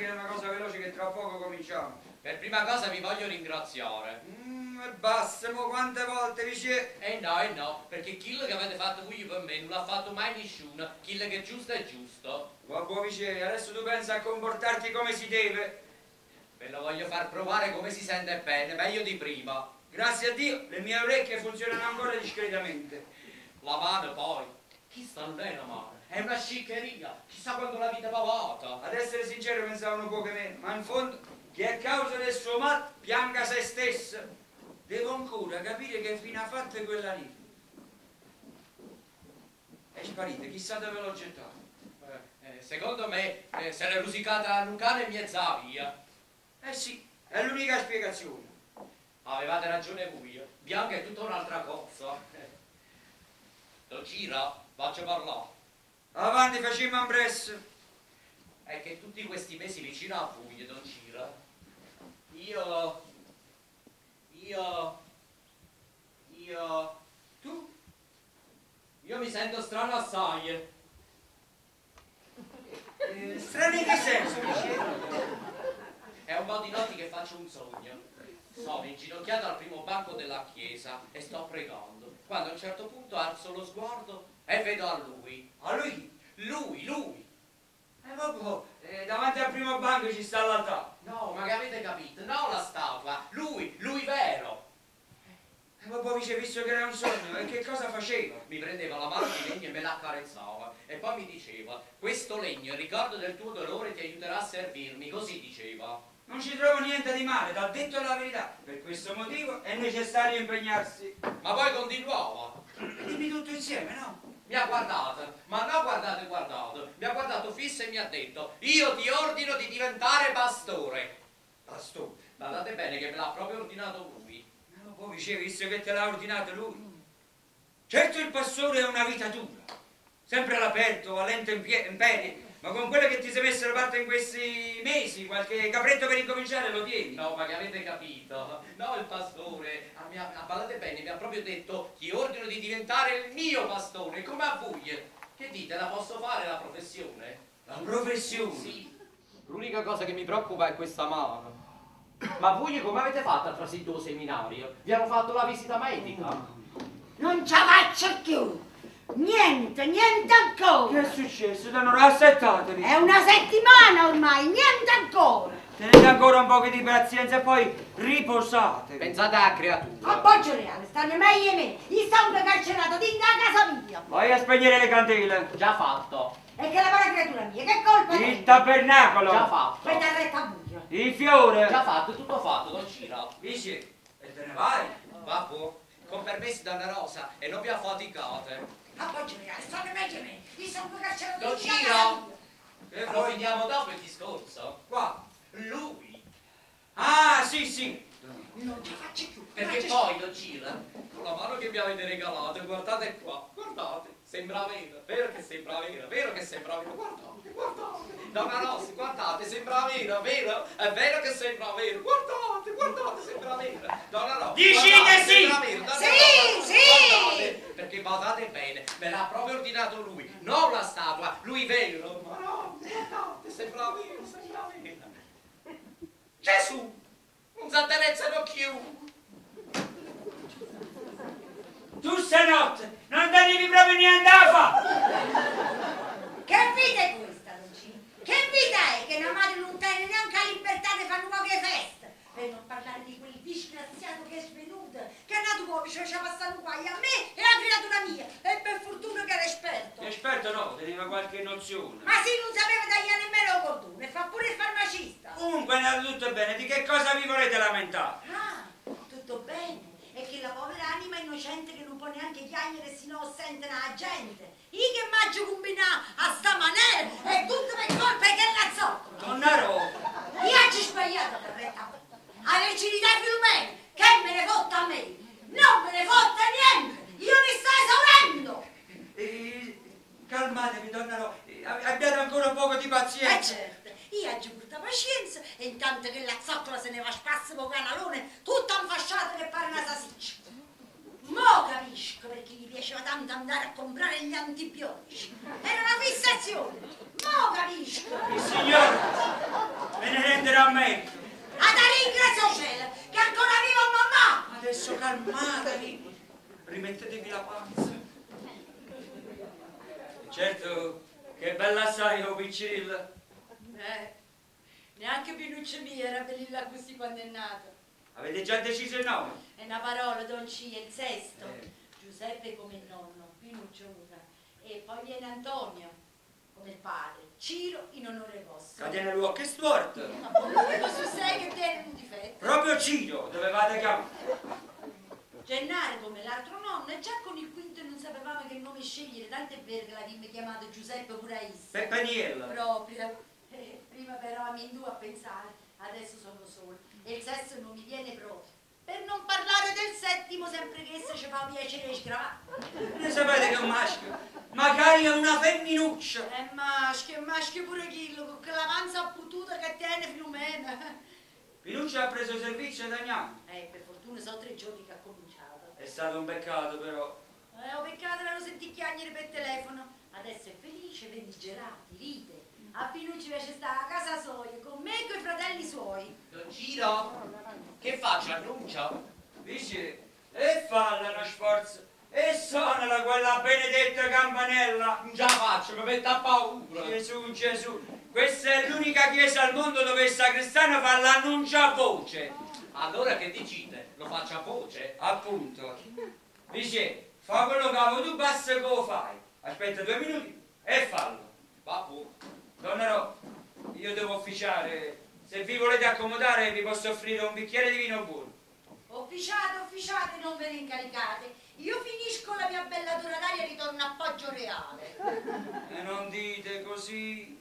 È una cosa veloce che tra poco cominciamo. Per prima cosa vi voglio ringraziare. Mm, e basta, mo quante volte vi c'è? Eh no, eh no, perché quello che avete fatto voi per me non l'ha fatto mai nessuno. Quello che è giusto è giusto. Vabbè, Vice, adesso tu pensa a comportarti come si deve. Ve lo voglio far provare come si sente bene, meglio di prima. Grazie a Dio, le mie orecchie funzionano ancora discretamente. La mano poi, chi sta non è una mano, è una sciccheria. Chissà quando la vita va volata. Ad essere sincero pensavano poco meno, ma in fondo chi è causa del suo mal pianga se stesso. Devo ancora capire che fine ha fatto quella lì. È sparita, chissà dove l'ho gettata. Eh, eh, secondo me eh, se l'è rusicata a un cane e mezza via. Eh sì, è l'unica spiegazione. Avevate ragione voi, bianca è tutta un'altra cosa. Lo gira, faccio parlare. Avanti, facciamo un presso. È che tutti questi mesi vicino a voi, Don Cira, io, io, io, Tu? io mi sento strano assai. Eh, strano in che senso? È un po' di notti che faccio un sogno. Sono inginocchiato al primo banco della chiesa e sto pregando. Quando a un certo punto alzo lo sguardo e vedo a lui. A lui? Lui, lui. Eh, vabbè, eh, davanti al primo banco ci sta l'altare. No, ma che avete capito? No la statua, lui, lui vero. Eh, vabbè, vice, visto che era un sogno, e che cosa faceva? Mi prendeva la mano di legno e me la accarezzava e poi mi diceva questo legno, in ricordo del tuo dolore, ti aiuterà a servirmi, così diceva. Non ci trovo niente di male, ti ho detto la verità. Per questo motivo è necessario impegnarsi. Ma poi continuava. Dimmi tutto insieme, no? Mi ha guardato, ma no guardate, guardato, mi ha guardato fisso e mi ha detto io ti ordino di diventare pastore. Pastore? Guardate bene che me l'ha proprio ordinato lui. Ma poi dice, visto che te l'ha ordinato lui. Certo il pastore è una vita dura, sempre all'aperto, pie- in piedi, ma con quello che ti sei messo da parte in questi mesi, qualche capretto per incominciare lo tieni. No, ma che avete capito? No, il pastore, ah, mi ha, ah, guardate bene, mi ha proprio detto ti ordino di diventare il mio pastore, come a voi. Che dite, la posso fare la professione? La professione? Sì. L'unica cosa che mi preoccupa è questa mano. Ma voi come avete fatto a trasito seminario? Vi hanno fatto la visita medica? Non ci faccio più! Niente, niente ancora! Che è successo? Non rassettatevi! È una settimana ormai, niente ancora! Tenete ancora un po' di pazienza e poi riposatevi. Pensate alla creatura. A Poggio Reale stanno meglio e me! Gli sta un carcerato di da casa mia! Vai a spegnere le candele. Già fatto. E che la buona creatura mia, che colpa Il è? tabernacolo. Già fatto. Questa è retta buia! Il fiore. Già fatto, tutto fatto, non c'era. Dice, ne vai. Babbo, con permesso donna Rosa e non vi affaticate. Ma poi generale, sono meglio me. Io sono due carceri Don Ciro! E Lo finiamo dopo il discorso? qua. Lui! Ah, sì, sì. Non ci faccio più. Perché poi, Don Ciro, con la mano che mi avete regalato, guardate qua, guardate, sembra vera, vero che sembra vera, vero che sembra vera, guardate, guardate. Donna Rossi, guardate, sembra vera, vero? È vero che sembra vera, guardate, guardate, sembra vera. Donna Rossi, Dici guardate, che sì! donna Sì, Rossi, sì! Guardate, perché badate bene, me l'ha proprio ordinato lui, non la statua, lui vero. Ma no, guardate, sembra vera, sembra vera. Gesù, non si atterezzano più. Tu stanotte non venivi proprio niente a fare. Che vita è questa, Lucina? Che vita è che una madre non tiene neanche la libertà di fare nuove feste? Per non parlare di quel disgraziato che è svenuto, che è nato uomo, ci faceva passare un guaio a me e alla creatura mia. E per fortuna che era esperto. Esperto no, teneva qualche nozione. Ma sì, non sapeva tagliare nemmeno il cordone, fa pure il farmacista. Comunque è andato tutto bene, di che cosa vi volete lamentare? Ah, tutto bene. È che la povera anima innocente che non può neanche chiamare se no sente la gente. Io che mangio combinare a sta maniera è tutto per colpa che la zoccola. Donna Rosa, Io oggi sbagliato correttamente. A virginità Filumena, che me ne fotta a me? Non me ne fotta niente! Io mi sto esaurendo! eh, calmatevi donna Rosa, Eh, abbiate ancora un poco di Eh pazienza. certo, io oggi porta pazienza e intanto che la zoccola se ne va a spasso con canalone, tutta infasciata che pare una salsiccia. Mo capisco perché gli piaceva tanto andare a comprare gli antibiotici. Era una fissazione. Mo capisco. Il signore me ne renderà meglio. Ad ringrazio cielo che ancora viva mamma! Adesso calmatevi, rimettetevi la panza. Certo, che bella assai, oh piccirilla. Eh, neanche Pinuccio era bella così quando è nato. Avete già deciso il nome? È una parola, Don C, è il sesto. Eh. Giuseppe come il nonno, Pinuccio una. E poi viene Antonio come il padre. Ciro in onore vostro. Catena l'uomo, che storto! Ma poi su sei che tiene un difetto. Proprio Ciro, dovevate chiamare. Gennaro come l'altro nonno e già con il quinto non sapevamo che nome scegliere, tanto è vero che l'abbiamo chiamato Giuseppe Issa. Peppaniello. Proprio. Eh, prima eravamo in due a pensare, adesso sono solo. E il sesto non mi viene proprio. Per non parlare del settimo, sempre che esso ci fa piacere sgravare. Ne sapete che è un maschio? Magari è una femminuccia. È maschio, è maschio pure Chillo, con quella panza appututa che tiene Filumena. Pinuccia ha preso servizio da Gnano. Eh, per fortuna sono tre giorni che ha cominciato. È stato un peccato però. Eh, ho peccato l'hanno sentito chiagnere per telefono. Adesso è felice, vende gelati, ride. A Pinucci invece sta a casa sua, con me e con i fratelli suoi. Don Ciro, che faccio? Annuncio? Dice, e falla uno sforzo. E suonala quella benedetta campanella. Non ce la faccio, mi mette a paura. Gesù, Gesù. Questa è l'unica chiesa al mondo dove il sagrestano fa l'annuncio a voce. Allora che dicite? Lo faccio a voce? Appunto. Dice, fa quello che tu basta che lo fai. Aspetta due minuti e fallo. Babbo, Donna Ro, io devo ufficiare. Se vi volete accomodare vi posso offrire un bicchiere di vino buono. Officiate, officiate, non ve ne incaricate. Io finisco la mia bella durataria e ritorno a Poggio Reale. E non dite così.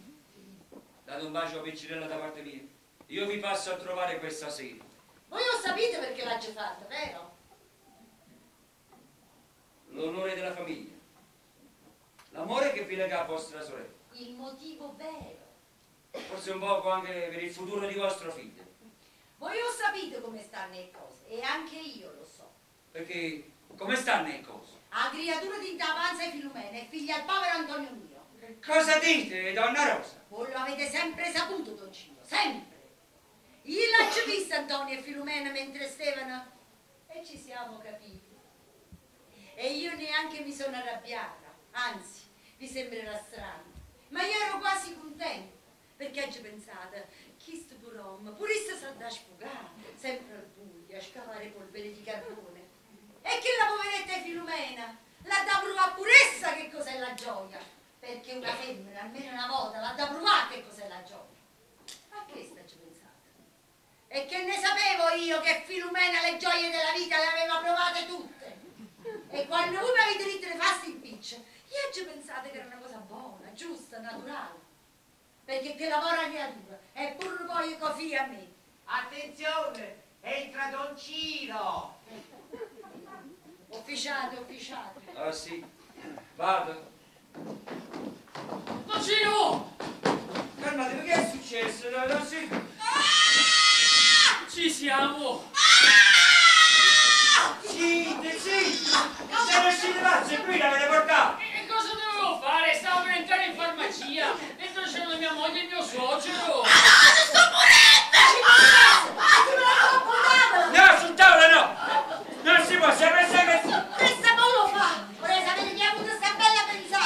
Date un bacio a Piccirella da parte mia. Io vi passo a trovare questa sera. Voi lo sapete perché l'ha già fatto, vero? L'onore della famiglia. L'amore che vi lega a vostra sorella. Il motivo vero. Forse un poco anche per il futuro di vostro figlio. Voi lo sapete come stanno le cose e anche io lo so. Perché come stanno le cose? La creatura di Intavanza e Filumena è figlia del povero Antonio mio. Che cosa dite, donna Rosa? Voi lo avete sempre saputo, Don Cino, sempre. Io l'ho visto Antonio e Filumena mentre Stefano e ci siamo capiti. E io neanche mi sono arrabbiata, anzi, vi sembrerà strano. Ma io ero quasi contenta, perché oggi pensate, chi sto burom, pure se sa da sfugare, sempre al buio, a scavare polvere di carbone. E che la poveretta Filumena l'ha da provare pure essa che cos'è la gioia, perché una femmina almeno una volta l'ha da provare che cos'è la gioia. A questo ci pensate? E che ne sapevo io che Filumena le gioie della vita le aveva provate tutte. E quando voi mi avete detto le fasti in piccia, io ci pensate che era una cosa buona, giusta, naturale. Perché che lavora creatura, e pur poi così a me. Attenzione, entra Don Ciro. Ufficiate, ufficiate. Ah sì, vado. Don Ciro! Calmatevi, che è successo? No, no, sì. Ci siamo! Zitti, zitti! Siete usciti pazzi qui, l'avete portato! E cosa dovevo fare? Stavo per entrare in farmacia. Dentro c'erano mia moglie e mio suocero. No, sul tavolo no! Non si può, se pensa che... Questa mo lo fa! Vorrei sapere chi ha avuto sta bella pensata!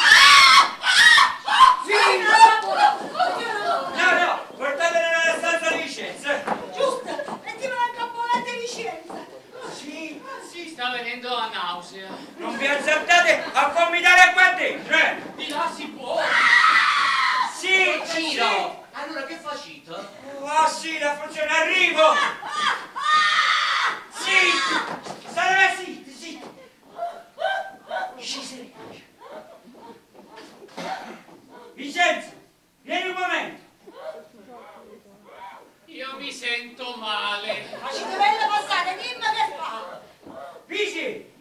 No, no, portatela nella stanza di licenza! Giusto! Mettiamola anche un po' di licenza! Sì, Si sta venendo la nausea. non vi azzardate a vomitare qua dentro, eh! Di là si può. Sì, Ciro! Allora che facite? Oh sì, la funzione, arrivo! Sì! State zitti, zitti! Scisi. Vincenzo, vieni un momento! Io mi sento male. Ma ci dovete passare, dimmi che fa! Vici,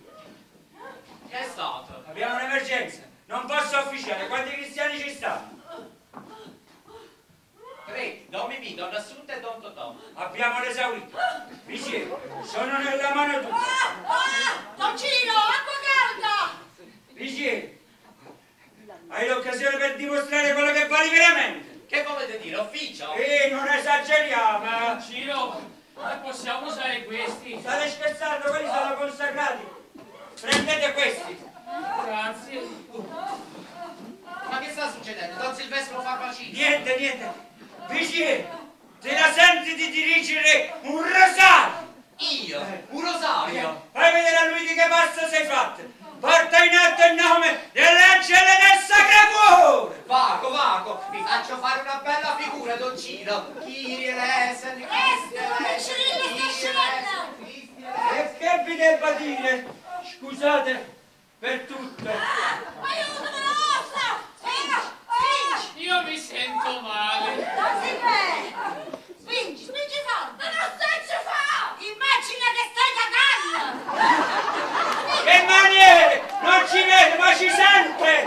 Che è stato? abbiamo un'emergenza, non posso ufficiare, quanti cristiani ci stanno? Tre, Don Mimì, Don Assunta e Don Totò. Abbiamo l'esaurito. Vici, sono nella mano tua. Don Ciro, acqua calda! Vici, hai l'occasione per dimostrare quello che vali veramente. Che volete dire, ufficio? E non esageriamo. Ciro, ma possiamo usare questi? State scherzando, quelli sono consacrati. Prendete questi. Grazie. Ma che sta succedendo? Don Silvestro Farmacino? Niente, niente. Vici, te la senti di dirigere un rosario. Io? Un rosario? Fai vedere a lui di che pasta sei fatto. Porta in alto il nome dell'angelo del Sacro Cuore. Vago, vago, vi faccio fare una bella figura, Don Ciro. Kyrie eleison, Kyrie. E che vi debba dire? Scusate per tutto. Aiuto, me la ossa! Spingi, spingi! Io mi sento male. Non si vede! Spingi, spingi forte! Ma non senso fa! Immagina che stai cagando! Maniere! Non ci vedo, ma ci sente!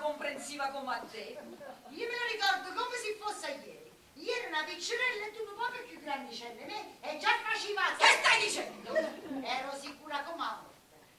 Comprensiva come a te. Io me lo ricordo come se fosse ieri. Ieri una piccerella e tu un po' più grandicella di me e già faceva... Che stai dicendo? Ero sicura come a morte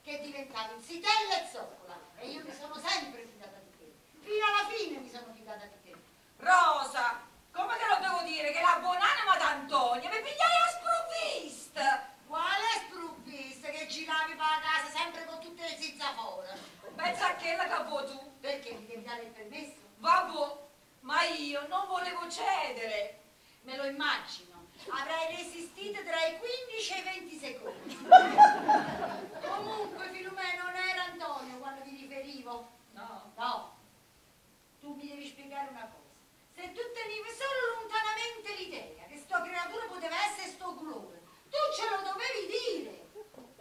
che diventavi zitella e zoccola e io mi sono sempre fidata di te. Fino alla fine mi sono fidata di te. Rosa, come te lo devo dire che la buonanima d'Antonio mi pigliai a sprovvista? Quale sprovvista che giravi per la casa sempre con tutte le zizzafore? Pensa a quella che vuoi tu. Perché mi devi dare il permesso? Vabbè, ma io non volevo cedere. Me lo immagino. Avrei resistito tra i 15 e i 20 secondi. [laughs] Comunque, Filumeno, non era Antonio quando ti riferivo. No. No. Tu mi devi spiegare una cosa. Se tu tenevi solo lontanamente l'idea che sto creatura poteva essere sto colore, tu ce lo dovevi dire.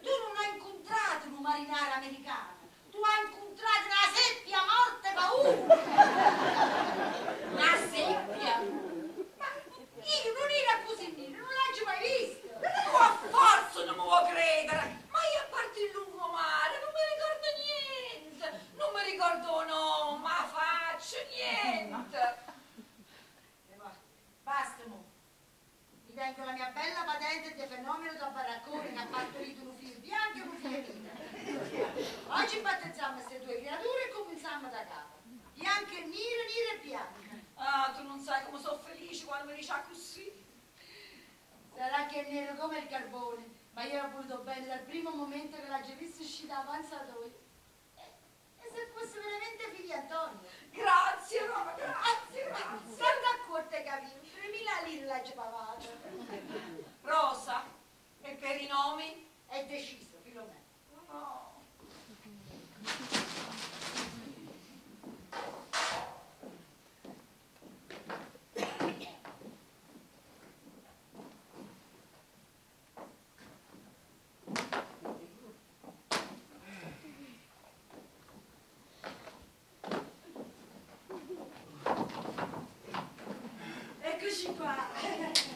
Tu non hai incontrato un marinaro americano. Tu hai incontrato una seppia morte paura. La seppia. Ma io non era così nero, non l'ho mai visto. Ma forza non mi vuoi credere. Ma io a parte il lungomare non mi ricordo niente. Non mi ricordo no, ma faccio niente. Basta tengo la mia bella patente di fenomeno da baraccone che ha partorito un figlio bianco e un figlio nero. Oggi battezziamo queste due creature e cominciamo da capo. Bianco e nero, nero e bianco. Ah, tu non sai come sono felice quando mi dici così. Sarà che è nero come il carbone, ma io ho voluto bene dal primo momento che l'ho già visto uscire da avanzatoi. E, se fosse veramente figlio Antonio? Grazie, Roma, grazie, grazie. Santa a corte capito, 3.000 lire l'ha già pagato. Rosa, e per i nomi? È deciso, Filomena. No. Eccoci qua.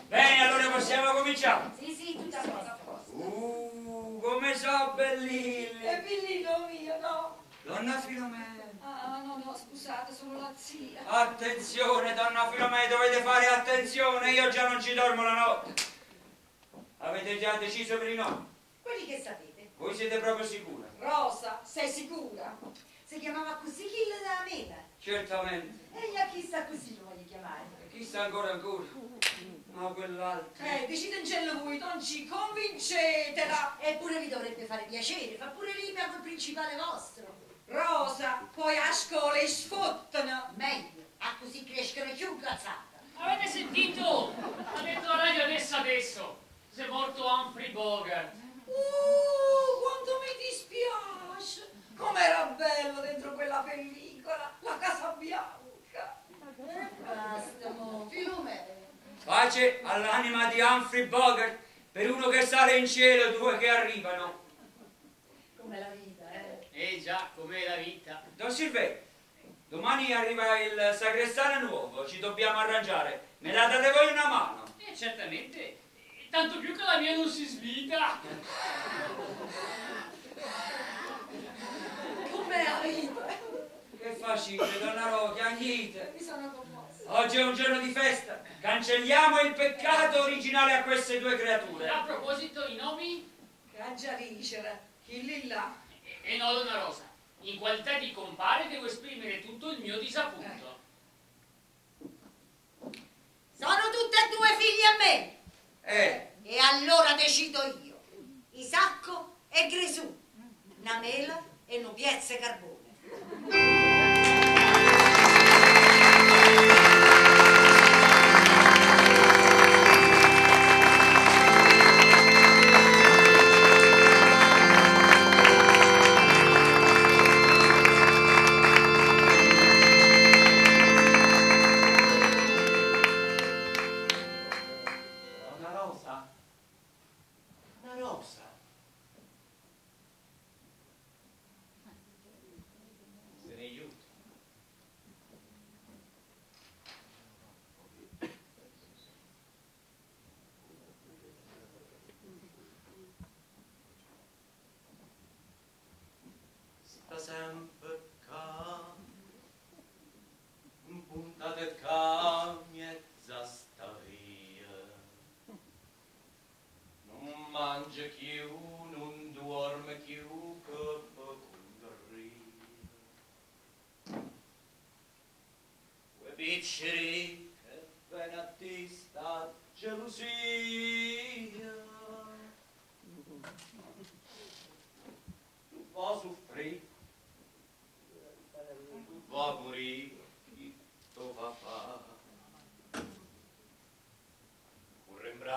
Bene, allora possiamo cominciare. Sì, sì, tutto a posto. Uh, come so bellini. È bellino mio, no? Donna Filomena. Ah, no, no, scusate, sono la zia. Attenzione, donna Filomena, dovete fare attenzione, io già non ci dormo la notte. Avete già deciso per i nomi? Quelli che sapete. Voi siete proprio sicura? Rosa, sei sicura? Si chiamava così chi le dà mela. Certamente. E io chissà così lo voglio chiamare. Chissà ancora ancora. Ma quell'altro. Eh, decide in cielo voi, non ci convincetela. Eppure vi dovrebbe fare piacere, fa pure l'imia col principale vostro. Rosa, poi a scuola e sfottano. Meglio, a così crescono più incazzata. Avete sentito? Ha detto la radio adesso adesso. Si è morto Humphrey Bogart. Uh, quanto mi dispiace. Com'era bello dentro quella pellicola, la Casa Bianca. E basta, mo, Filomena. Pace all'anima di Humphrey Bogart, per uno che sale in cielo e due che arrivano. Come la vita, eh. Eh già, com'è la vita. Don Silverio, Domani arriva il sacrestano nuovo, ci dobbiamo arrangiare. Me la date voi una mano? Eh, certamente. Tanto più che la mia non si svita. [laughs] Come avete? Facile, donna Ro, chiagnite. Mi sono commossa. Oggi è un giorno di festa. Cancelliamo il peccato originale a queste due creature. A proposito, i nomi? Cangia vincere. Chi lì là? E no, donna Rosa. In qualità di compare devo esprimere tutto il mio disappunto. Sono tutte e due figli a me. Eh. E allora decido io. Isacco e Grisù. Namela e Nubiezze Carbone.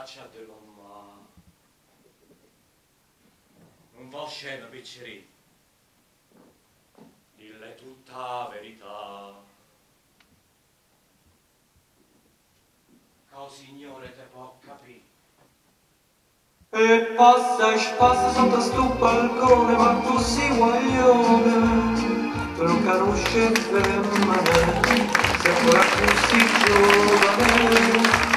Braccia di mamma. Non va scena, picceri. Dille tutta verità. Che o signore te può capire. E passa e spassa sotto sto balcone, ma tu sei guaglione, tu non conosci il femmine, sei ancora così giovane,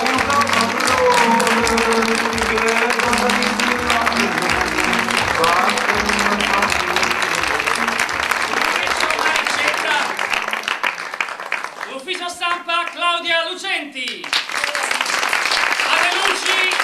Ufficio stampa Claudia Lucenti. Alle luci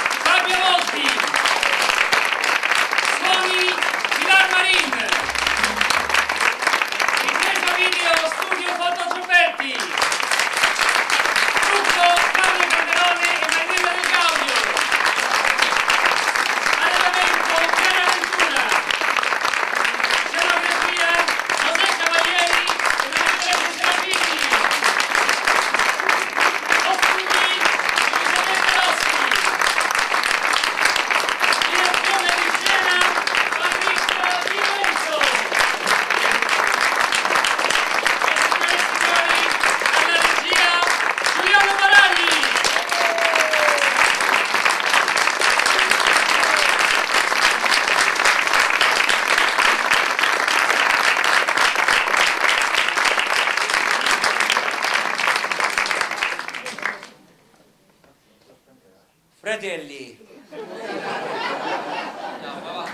No, ma va.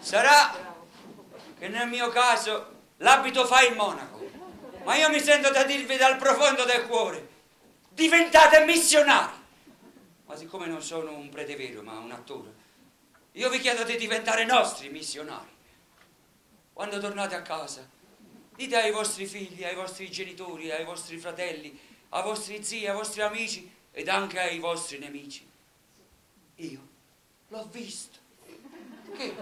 Sarà che nel mio caso l'abito fa il monaco, ma io mi sento da dirvi dal profondo del cuore, diventate missionari. Ma siccome non sono un prete vero, ma un attore, io vi chiedo di diventare nostri missionari. Quando tornate a casa, dite ai vostri figli, ai vostri genitori, ai vostri fratelli, ai vostri zii, ai vostri amici ed anche ai vostri nemici. Io l'ho visto. Che?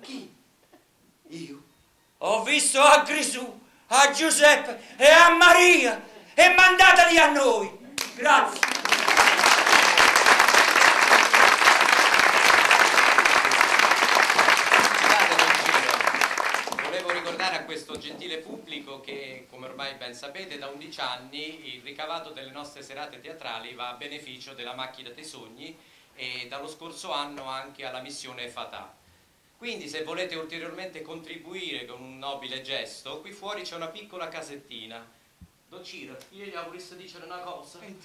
Chi? Io ho visto a Grisù, a Giuseppe e a Maria e mandateli a noi. Grazie. Volevo ricordare a questo gentile pubblico che, come ormai ben sapete, da 11 anni il ricavato delle nostre serate teatrali va a beneficio della macchina dei sogni e dallo scorso anno anche alla missione Fatà. Quindi se volete ulteriormente contribuire con un nobile gesto, qui fuori c'è una piccola casettina. Don Ciro, io gli volessi dicere una cosa. E.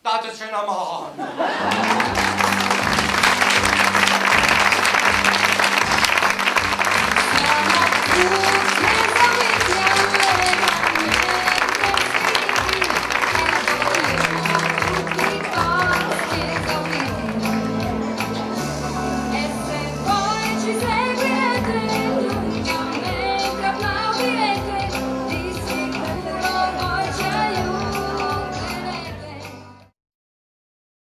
Dateci una mano!